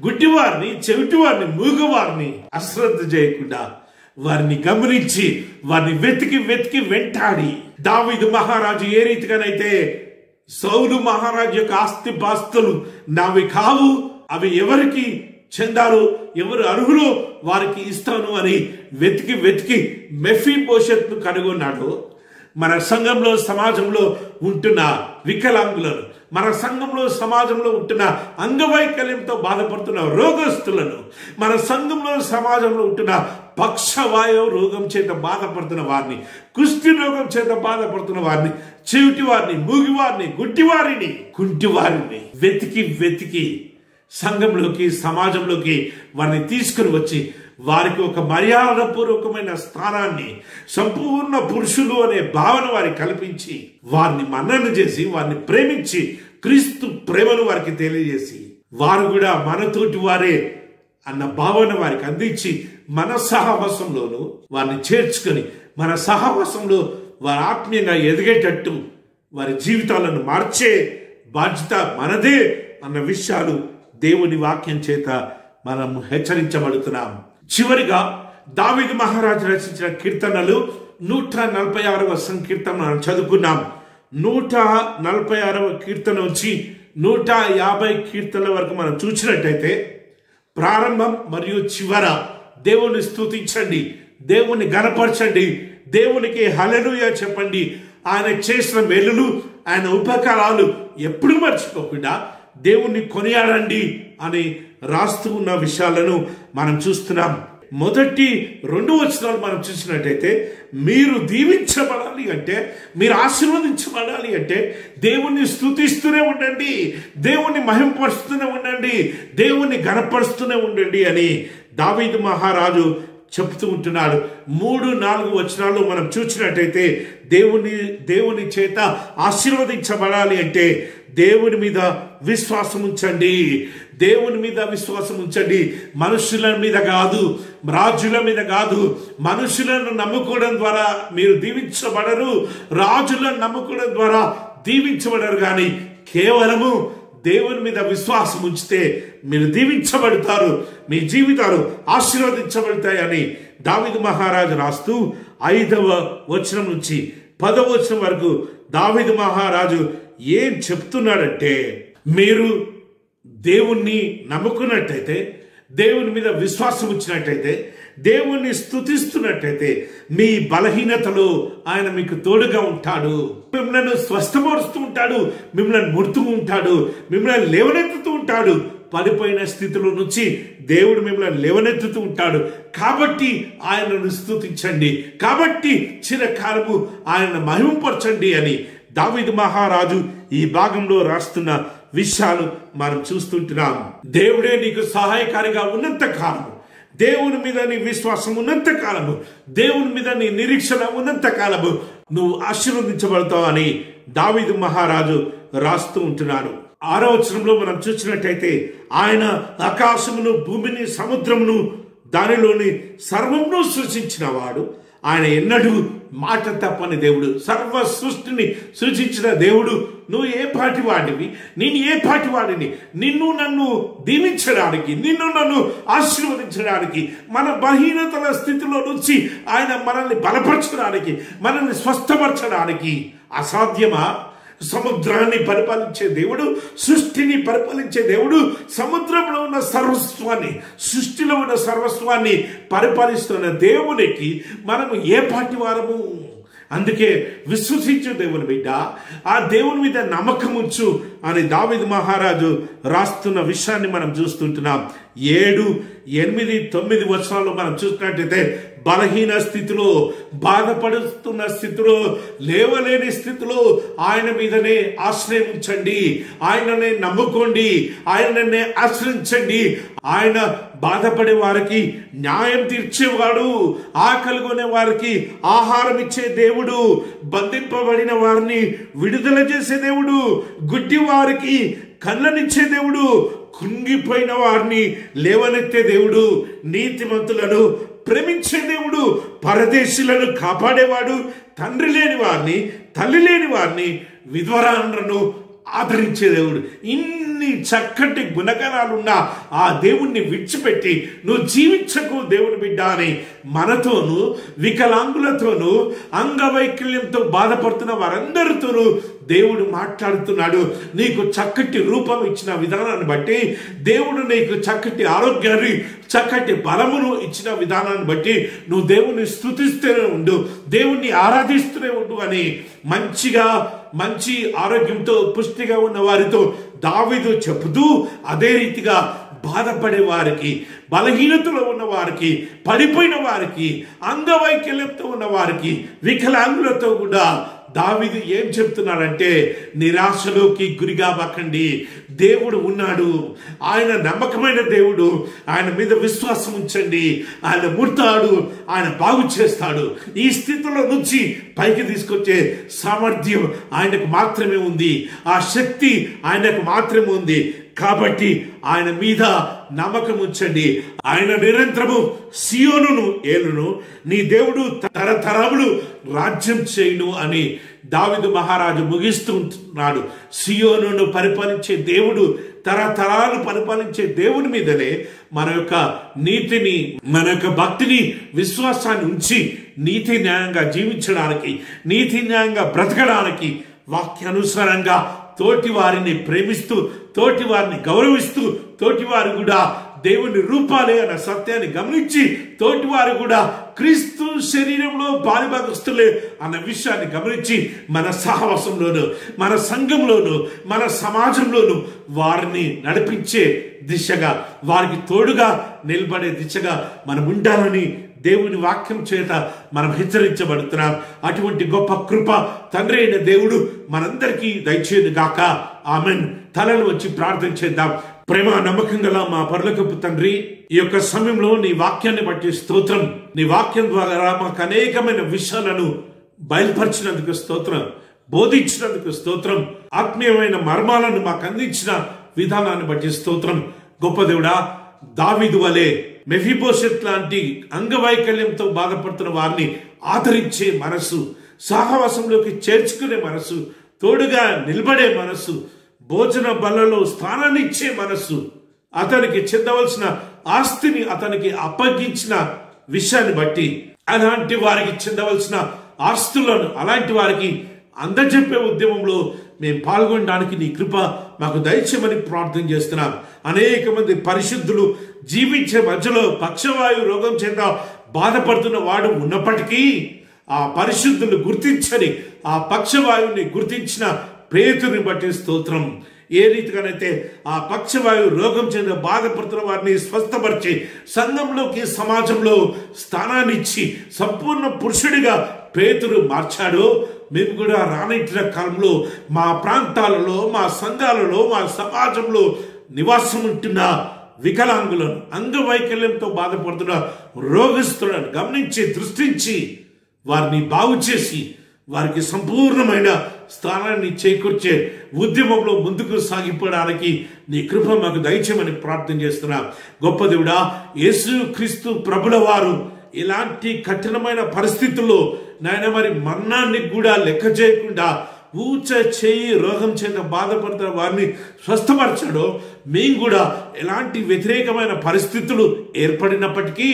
గుడ్డివారిని చెవిటివారిని మూగవారిని అశ్రద్ధ చేయకుండా వారిని గమనించి వారిని వెతికి వెతికి వెంటాడి. దావిదు మహారాజు ఏ రీతిగానైతే సౌలు మహారాజు యొక్క ఆస్తి పాస్తులు నావి కావు అవి ఎవరికి చెందారు ఎవరు అర్హులు వారికి ఇస్తాను అని వెతికి వెతికి మెఫీ భవిష్యత్తును కనుగొన్నాడు. మన సంఘంలో సమాజంలో ఉంటున్న వికలాంగులను మన సంఘంలో సమాజంలో ఉంటున్న అంగవైకల్యంతో బాధపడుతున్న రోగస్తులను మన సంఘంలో సమాజంలో ఉంటున్న పక్షవాయు రోగం చేత బాధపడుతున్న వారిని కుష్టి రోగం చేత బాధపడుతున్న వారిని చెవిటి వారిని మూగివారిని గుడ్డివారిని కుంటివారిని వెతికి వెతికి సంఘంలోకి సమాజంలోకి వారిని తీసుకుని వచ్చి వారికి ఒక మర్యాదపూర్వకమైన స్థానాన్ని సంపూర్ణ పురుషులు అనే భావన వారికి కల్పించి వారిని మన్నన చేసి వారిని ప్రేమించి క్రీస్తు ప్రేమను వారికి తెలియజేసి వారు కూడా మనతోటి వారే అన్న భావన వారికి అందించి మన సహవాసంలోనూ వారిని చేర్చుకొని మన సహవాసంలో వారి ఆత్మీయంగా ఎదిగేటట్టు వారి జీవితాలను మార్చే బాధ్యత మనదే అన్న విషయాలు దేవుని వాక్యం చేత మనం హెచ్చరించబడుతున్నాం. చివరిగా దావిది మహారాజు రచించిన కీర్తనలు నూట నలభై ఆరవ సంకీర్తన మనం చదువుకున్నాం. నూట నలభై ఆరవ కీర్తన నుంచి నూట యాభై కీర్తనల వరకు మనం చూసినట్టయితే ప్రారంభం మరియు చివర దేవుని స్తుతించండి దేవుని గనపరచండి దేవునికి హలలుయ చెప్పండి. ఆయన చేసిన మేలులు ఆయన ఉపకారాలు ఎప్పుడు మర్చిపోకుండా దేవుణ్ణి కొనియాడండి అని రాస్తూ ఉన్న విషయాలను మనం చూస్తున్నాం. మొదటి రెండు వచనాలు మనం చూసినట్టయితే మీరు దీవించబడాలి అంటే మీరు ఆశీర్వదించబడాలి అంటే దేవుణ్ణి స్థుతిస్తూనే ఉండండి దేవుణ్ణి మహింపరుస్తూనే ఉండండి దేవుణ్ణి గనపరుస్తూనే ఉండండి అని దావీదు మహారాజు చెప్తూ ఉంటున్నాడు. మూడు నాలుగు వచనాలు మనం చూసినట్టయితే దేవుని దేవుని చేత ఆశీర్వదించబడాలి అంటే దేవుని మీద విశ్వాసం ఉంచండి. దేవుని మీద విశ్వాసం ఉంచండి. మనుషుల మీద కాదు రాజుల మీద కాదు. మనుషులను నమ్ముకోవడం ద్వారా మీరు దీవించబడరు. రాజులను నమ్ముకోవడం ద్వారా దీవించబడరు కానీ కేవలము దేవుని మీద విశ్వాసం ఉంచితే మీరు దీవించబడతారు మీ జీవితాలు ఆశీర్వదించబడతాయని దావిదు మహారాజు రాస్తూ ఐదవ వచనం నుంచి పదవ వచనం వరకు దావిదు మహారాజు ఏం చెప్తున్నాడంటే మీరు దేవుణ్ణి నమ్ముకున్నట్టయితే దేవుని మీద విశ్వాసం ఇచ్చినట్టయితే దేవుణ్ణి స్థుతిస్తున్నట్టయితే మీ బలహీనతలో ఆయన మీకు తోడుగా ఉంటాడు. మిమ్మల్ని స్వస్థపరుస్తూ ఉంటాడు మిమ్మల్ని ముడుతూ ఉంటాడు మిమ్మల్ని లేవనెత్తుతూ ఉంటాడు. పడిపోయిన స్థితిలో నుంచి దేవుడు మిమ్మల్ని లేవనెత్తుతూ ఉంటాడు. కాబట్టి ఆయనను స్థుతించండి కాబట్టి చిరకాలము ఆయన మహిమపరచండి అని దావిద్ మహారాజు ఈ భాగంలో రాస్తున్న విషయాలు మనం చూస్తుంటున్నాం. దేవుడే నీకు సహాయకారిగా ఉన్నంత కాలము. దేవుని మీద నీ విశ్వాసం ఉన్నంత కాలము. దేవుని మీద నీ నిరీక్షణ ఉన్నంత కాలము. నువ్వు ఆశీర్వదించబడతావు అని దావిదు మహారాజు రాస్తూ ఉంటున్నాడు. ఆరో వచనంలో మనం చూసినట్టయితే ఆయన ఆకాశమును భూమిని సముద్రమును దానిలోని సర్వమును సృష్టించిన వాడు ఆయన ఎన్నడూ మాట తప్పని దేవుడు సర్వ సృష్టిని సృజించిన దేవుడు నువ్వు ఏ పాటి వాడివి? నేను ఏ పాటి వాడిని? నిన్ను నన్ను దీవించడానికి నిన్ను నన్ను ఆశీర్వదించడానికి మన బలహీనతల స్థితిలో నుంచి ఆయన మనల్ని బలపరచడానికి మనల్ని స్వస్థపరచడానికి అసాధ్యమా? సముద్రాన్ని పరిపాలించే దేవుడు సృష్టిని పరిపాలించే దేవుడు సముద్రంలో ఉన్న సర్వస్వాన్ని సృష్టిలో ఉన్న సర్వస్వాన్ని పరిపాలిస్తున్న దేవునికి మనము ఏ పాటి వారము? అందుకే విశ్వసించు దేవుని బిడ్డ. ఆ దేవుని మీద నమ్మకం ఉంచు అని దావిద్ మహారాజు రాస్తున్న విషయాన్ని మనం చూస్తుంటున్నాం. ఏడు ఎనిమిది తొమ్మిది వచనాల్లో మనం చూసినట్టయితే బలహీన స్థితిలో బాధపడుతున్న స్థితిలో లేవలేని స్థితిలో ఆయన మీదనే ఆశ్రయించండి ఆయననే నమ్ముకోండి. ఆయననే ఆశ్రయించండి. ఆయన బాధపడే వారికి న్యాయం తీర్చేవాడు. ఆకలిగొనే వారికి ఆహారం ఇచ్చే దేవుడు. బంధింపబడిన వారిని విడుదల చేసే దేవుడు. గుడ్డి వారికి కళ్ళనిచ్చే దేవుడు. కుంగిపోయిన వారిని లేవనెత్తే దేవుడు. నీతిమంతులను ప్రేమించే దేవుడు పరదేశులను కాపాడేవాడు తండ్రి లేని వారిని తల్లి లేని వారిని విధ్వరాలను ఆదరించే దేవుడు. ఇన్ని చక్కటి గుణగణాలున్న ఆ దేవుణ్ణి విడిచిపెట్టి నువ్వు జీవించకు దేవుని బిడ్డ అని మనతోనూ వికలాంగులతోనూ అంగవైకల్యంతో బాధపడుతున్న వారందరితోనూ దేవుడు మాట్లాడుతున్నాడు. నీకు చక్కటి రూపం ఇచ్చిన విధానాన్ని బట్టి దేవుడు నీకు చక్కటి ఆరోగ్యాన్ని చక్కటి బలమును ఇచ్చిన విధానాన్ని బట్టి నువ్వు దేవుణ్ణి స్థుతిస్తూనే ఉండు దేవుణ్ణి ఆరాధిస్తూనే ఉండు అని మంచిగా మంచి ఆరోగ్యంతో పుష్టిగా ఉన్న వారితో దావిదు చెబుతూ అదే రీతిగా బాధపడే వారికి బలహీనతలో ఉన్న వారికి పడిపోయిన వారికి అంగవైకల్యంతో ఉన్న వారికి వికలాంగులతో కూడా దావిది ఏం చెప్తున్నాడంటే నిరాశలోకి గురిగాబకండి. దేవుడు ఉన్నాడు. ఆయన నమ్మకమైన దేవుడు. ఆయన మీద విశ్వాసం ఉంచండి. ఆయన ముడతాడు. ఆయన బాగు చేస్తాడు. ఈ స్థితిలో నుంచి పైకి తీసుకొచ్చే సామర్థ్యం ఆయనకు మాత్రమే ఉంది. ఆ శక్తి ఆయనకు మాత్రమే ఉంది. కాబట్టి ఆయన మీద నమ్మకం ఉంచండి ఆయన నిరంతరము సియోనును ఏలును నీ దేవుడు తరతరములు రాజ్యం చేయును అని దావిదు మహారాజు ముగిస్తున్నాడు సియోనును పరిపాలించే దేవుడు తరతరాలు పరిపాలించే దేవుని మీదనే మన యొక్క నీతిని మన యొక్క భక్తిని విశ్వాసాన్ని ఉంచి నీతి న్యాయంగా జీవించడానికి నీతి న్యాయంగా బ్రతకడానికి వాక్యానుసారంగా తోటి వారిని ప్రేమిస్తూ తోటి వారిని గౌరవిస్తూ తోటివారు కూడా దేవుని రూపాలే అన్న సత్యాన్ని గమనించి తోటివారు కూడా క్రీస్తు శరీరంలో బాలిభాగస్తులే అన్న విషయాన్ని గమనించి మన సహవాసంలోను మన సంఘంలోను మన సమాజంలోను వారిని నడిపించే దిశగా వారికి తోడుగా నిలబడే దిశగా మనం ఉండాలని దేవుని వాక్యం చేత మనం హెచ్చరించబడుతున్నాం. అటువంటి గొప్ప కృప తండ్రి అయిన దేవుడు మనందరికీ దయచేది గాక ఆమెన్. తలలు వచ్చి ప్రార్థన చేద్దాం. ప్రేమ నమ్మకం గల మా పర్లకపు తండ్రి ఈ యొక్క సమయంలో నీ వాక్యాన్ని బట్టి స్తోత్రం. నీ వాక్యం ద్వారా మాకు అనేకమైన విషయాలను బయలుపరిచినందుకు స్తోత్రం బోధించినందుకు స్తోత్రం ఆత్మీయమైన మర్మాలను మాకు అందించిన విధానాన్ని బట్టి స్తోత్రం. గొప్ప దేవుడా దావిదు వలె మెఫిబోషెత్ లాంటి అంగవైకల్యంతో బాధపడుతున్న వారిని ఆదరించే మనసు సహవాసంలోకి చేర్చుకునే మనసు తోడుగా నిలబడే మనసు భోజన బలలో స్థానాన్ని ఇచ్చే అతనికి చెందవలసిన ఆస్తిని అతనికి అప్పగించిన విషయాన్ని బట్టి అలాంటి వారికి చెందవలసిన ఆస్తులను అలాంటి వారికి అందజెప్పే ఉద్యమంలో మేము పాల్గొనడానికి నీ కృప మాకు దయచేయమని ప్రార్థన చేస్తున్నాం. అనేక మంది పరిశుద్ధులు జీవించే మధ్యలో పక్షవాయు రోగం చేత బాధపడుతున్న వాడు ఉన్నప్పటికీ ఆ పరిశుద్ధులు గుర్తించని ఆ పక్షవాయువుని గుర్తించిన పేతుని బట్టి స్తోత్రం. ఏ రీతిగానైతే ఆ పక్షవాయు రోగం చెందిన బాధపడుతున్న వారిని స్వస్థపరిచి సంఘంలోకి సమాజంలో స్థానాన్ని ఇచ్చి సంపూర్ణ పురుషుడిగా పేతురు మార్చాడో. మేము కూడా రానైటిన కాలంలో మా ప్రాంతాలలో మా సంఘాలలో మా సమాజంలో నివాసం ఉంటున్న వికలాంగులను అంగవైకల్యంతో బాధపడుతున్న రోగస్తులను గమనించి దృష్టించి వారిని బాగు చేసి వారికి సంపూర్ణమైన స్థానాన్ని చేకూర్చే ఉద్యమంలో ముందుకు సాగిపోవడానికి నీ కృప మాకు దయచేయమని ప్రార్థన చేస్తున్నా. గొప్ప దేవుడా యేసు క్రీస్తు ప్రభుల వారు ఇలాంటి కఠినమైన పరిస్థితుల్లో నాయన మరి మరణాన్ని కూడా లెక్క చేయకుండా ఊచ చేయి రోగం చేత బాధపడుతున్న వారిని స్వస్థపరచాడో మేము కూడా ఎలాంటి వ్యతిరేకమైన పరిస్థితులు ఏర్పడినప్పటికీ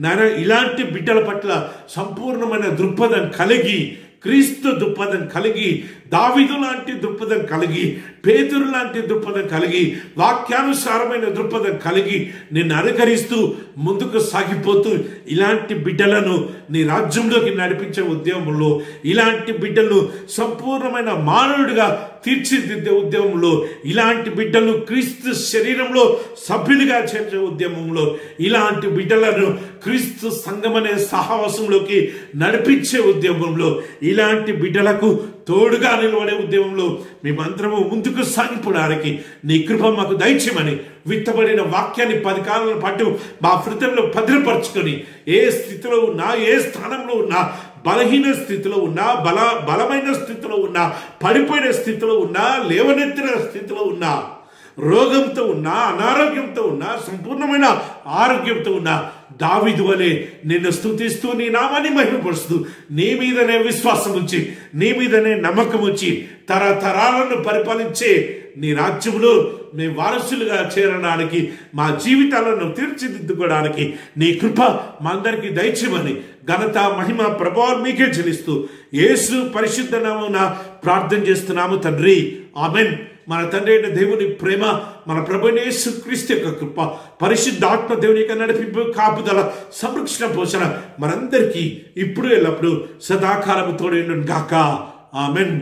నాయన ఇలాంటి బిడ్డల పట్ల సంపూర్ణమైన దృక్పథం కలిగి క్రీస్తు దృక్పథం కలిగి దావిదు లాంటి దృక్పథం కలిగి పేతురు లాంటి దృక్పథం కలిగి వాక్యానుసారమైన దృక్పథం కలిగి నిన్ను అనుకరిస్తూ ముందుకు సాగిపోతూ ఇలాంటి బిడ్డలను నీ రాజ్యంలోకి నడిపించే ఉద్యమంలో ఇలాంటి బిడ్డలు సంపూర్ణమైన మానవుడిగా తీర్చిదిద్దే ఉద్యమంలో ఇలాంటి బిడ్డలు క్రీస్తు శరీరంలో సభ్యులుగా చేర్చే ఉద్యమంలో ఇలాంటి బిడ్డలను క్రీస్తు సంఘమనే సహవాసంలోకి నడిపించే ఉద్యమంలో ఇలాంటి బిడ్డలకు తోడుగా నిలబడే ఉద్యమంలో మేమందరము ముందుకు సాగిపోవడానికి నీ కృప మాకు దయచేయమని విత్తబడిన వాక్యాన్ని పది కాలాల పాటు మా హృదయంలో భద్రపరచుకొని ఏ స్థితిలో ఉన్నా ఏ స్థానంలో ఉన్నా బలహీన స్థితిలో ఉన్నా బల బలమైన స్థితిలో ఉన్నా పడిపోయిన స్థితిలో ఉన్నా లేవనెత్తిన స్థితిలో ఉన్నా రోగంతో ఉన్నా అనారోగ్యంతో ఉన్నా సంపూర్ణమైన ఆరోగ్యంతో ఉన్నా దావిదు వలె నిన్ను స్థుతిస్తూ నీ నామాన్ని మహిమపరుస్తూ నీ మీదనే విశ్వాసం ఉంచి నీ మీదనే నమ్మకం ఉంచి తరతరాలను పరిపాలించే నీ రాజ్యంలో మేము వారసులుగా చేరడానికి మా జీవితాలను తీర్చిదిద్దుకోవడానికి నీ కృప మా అందరికీ దయచేయమని ఘనత మహిమ ప్రభావం మీకే చెల్లిస్తూ యేసు పరిశుద్ధ నామమున ప్రార్థన చేస్తున్నాము తండ్రి. ఆమెన్. మన తండ్రి అయిన దేవుని ప్రేమ మన ప్రభునేసు సుక్రీస్తు యొక్క కృప పరిశుద్ధాత్మ దేవుని యొక్క నడిపింపు కాపుదల సంరక్షణ పోషణ మనందరికీ ఇప్పుడు ఎల్లప్పుడు సదాకాలము తోడేండు గాక. ఆమెన్.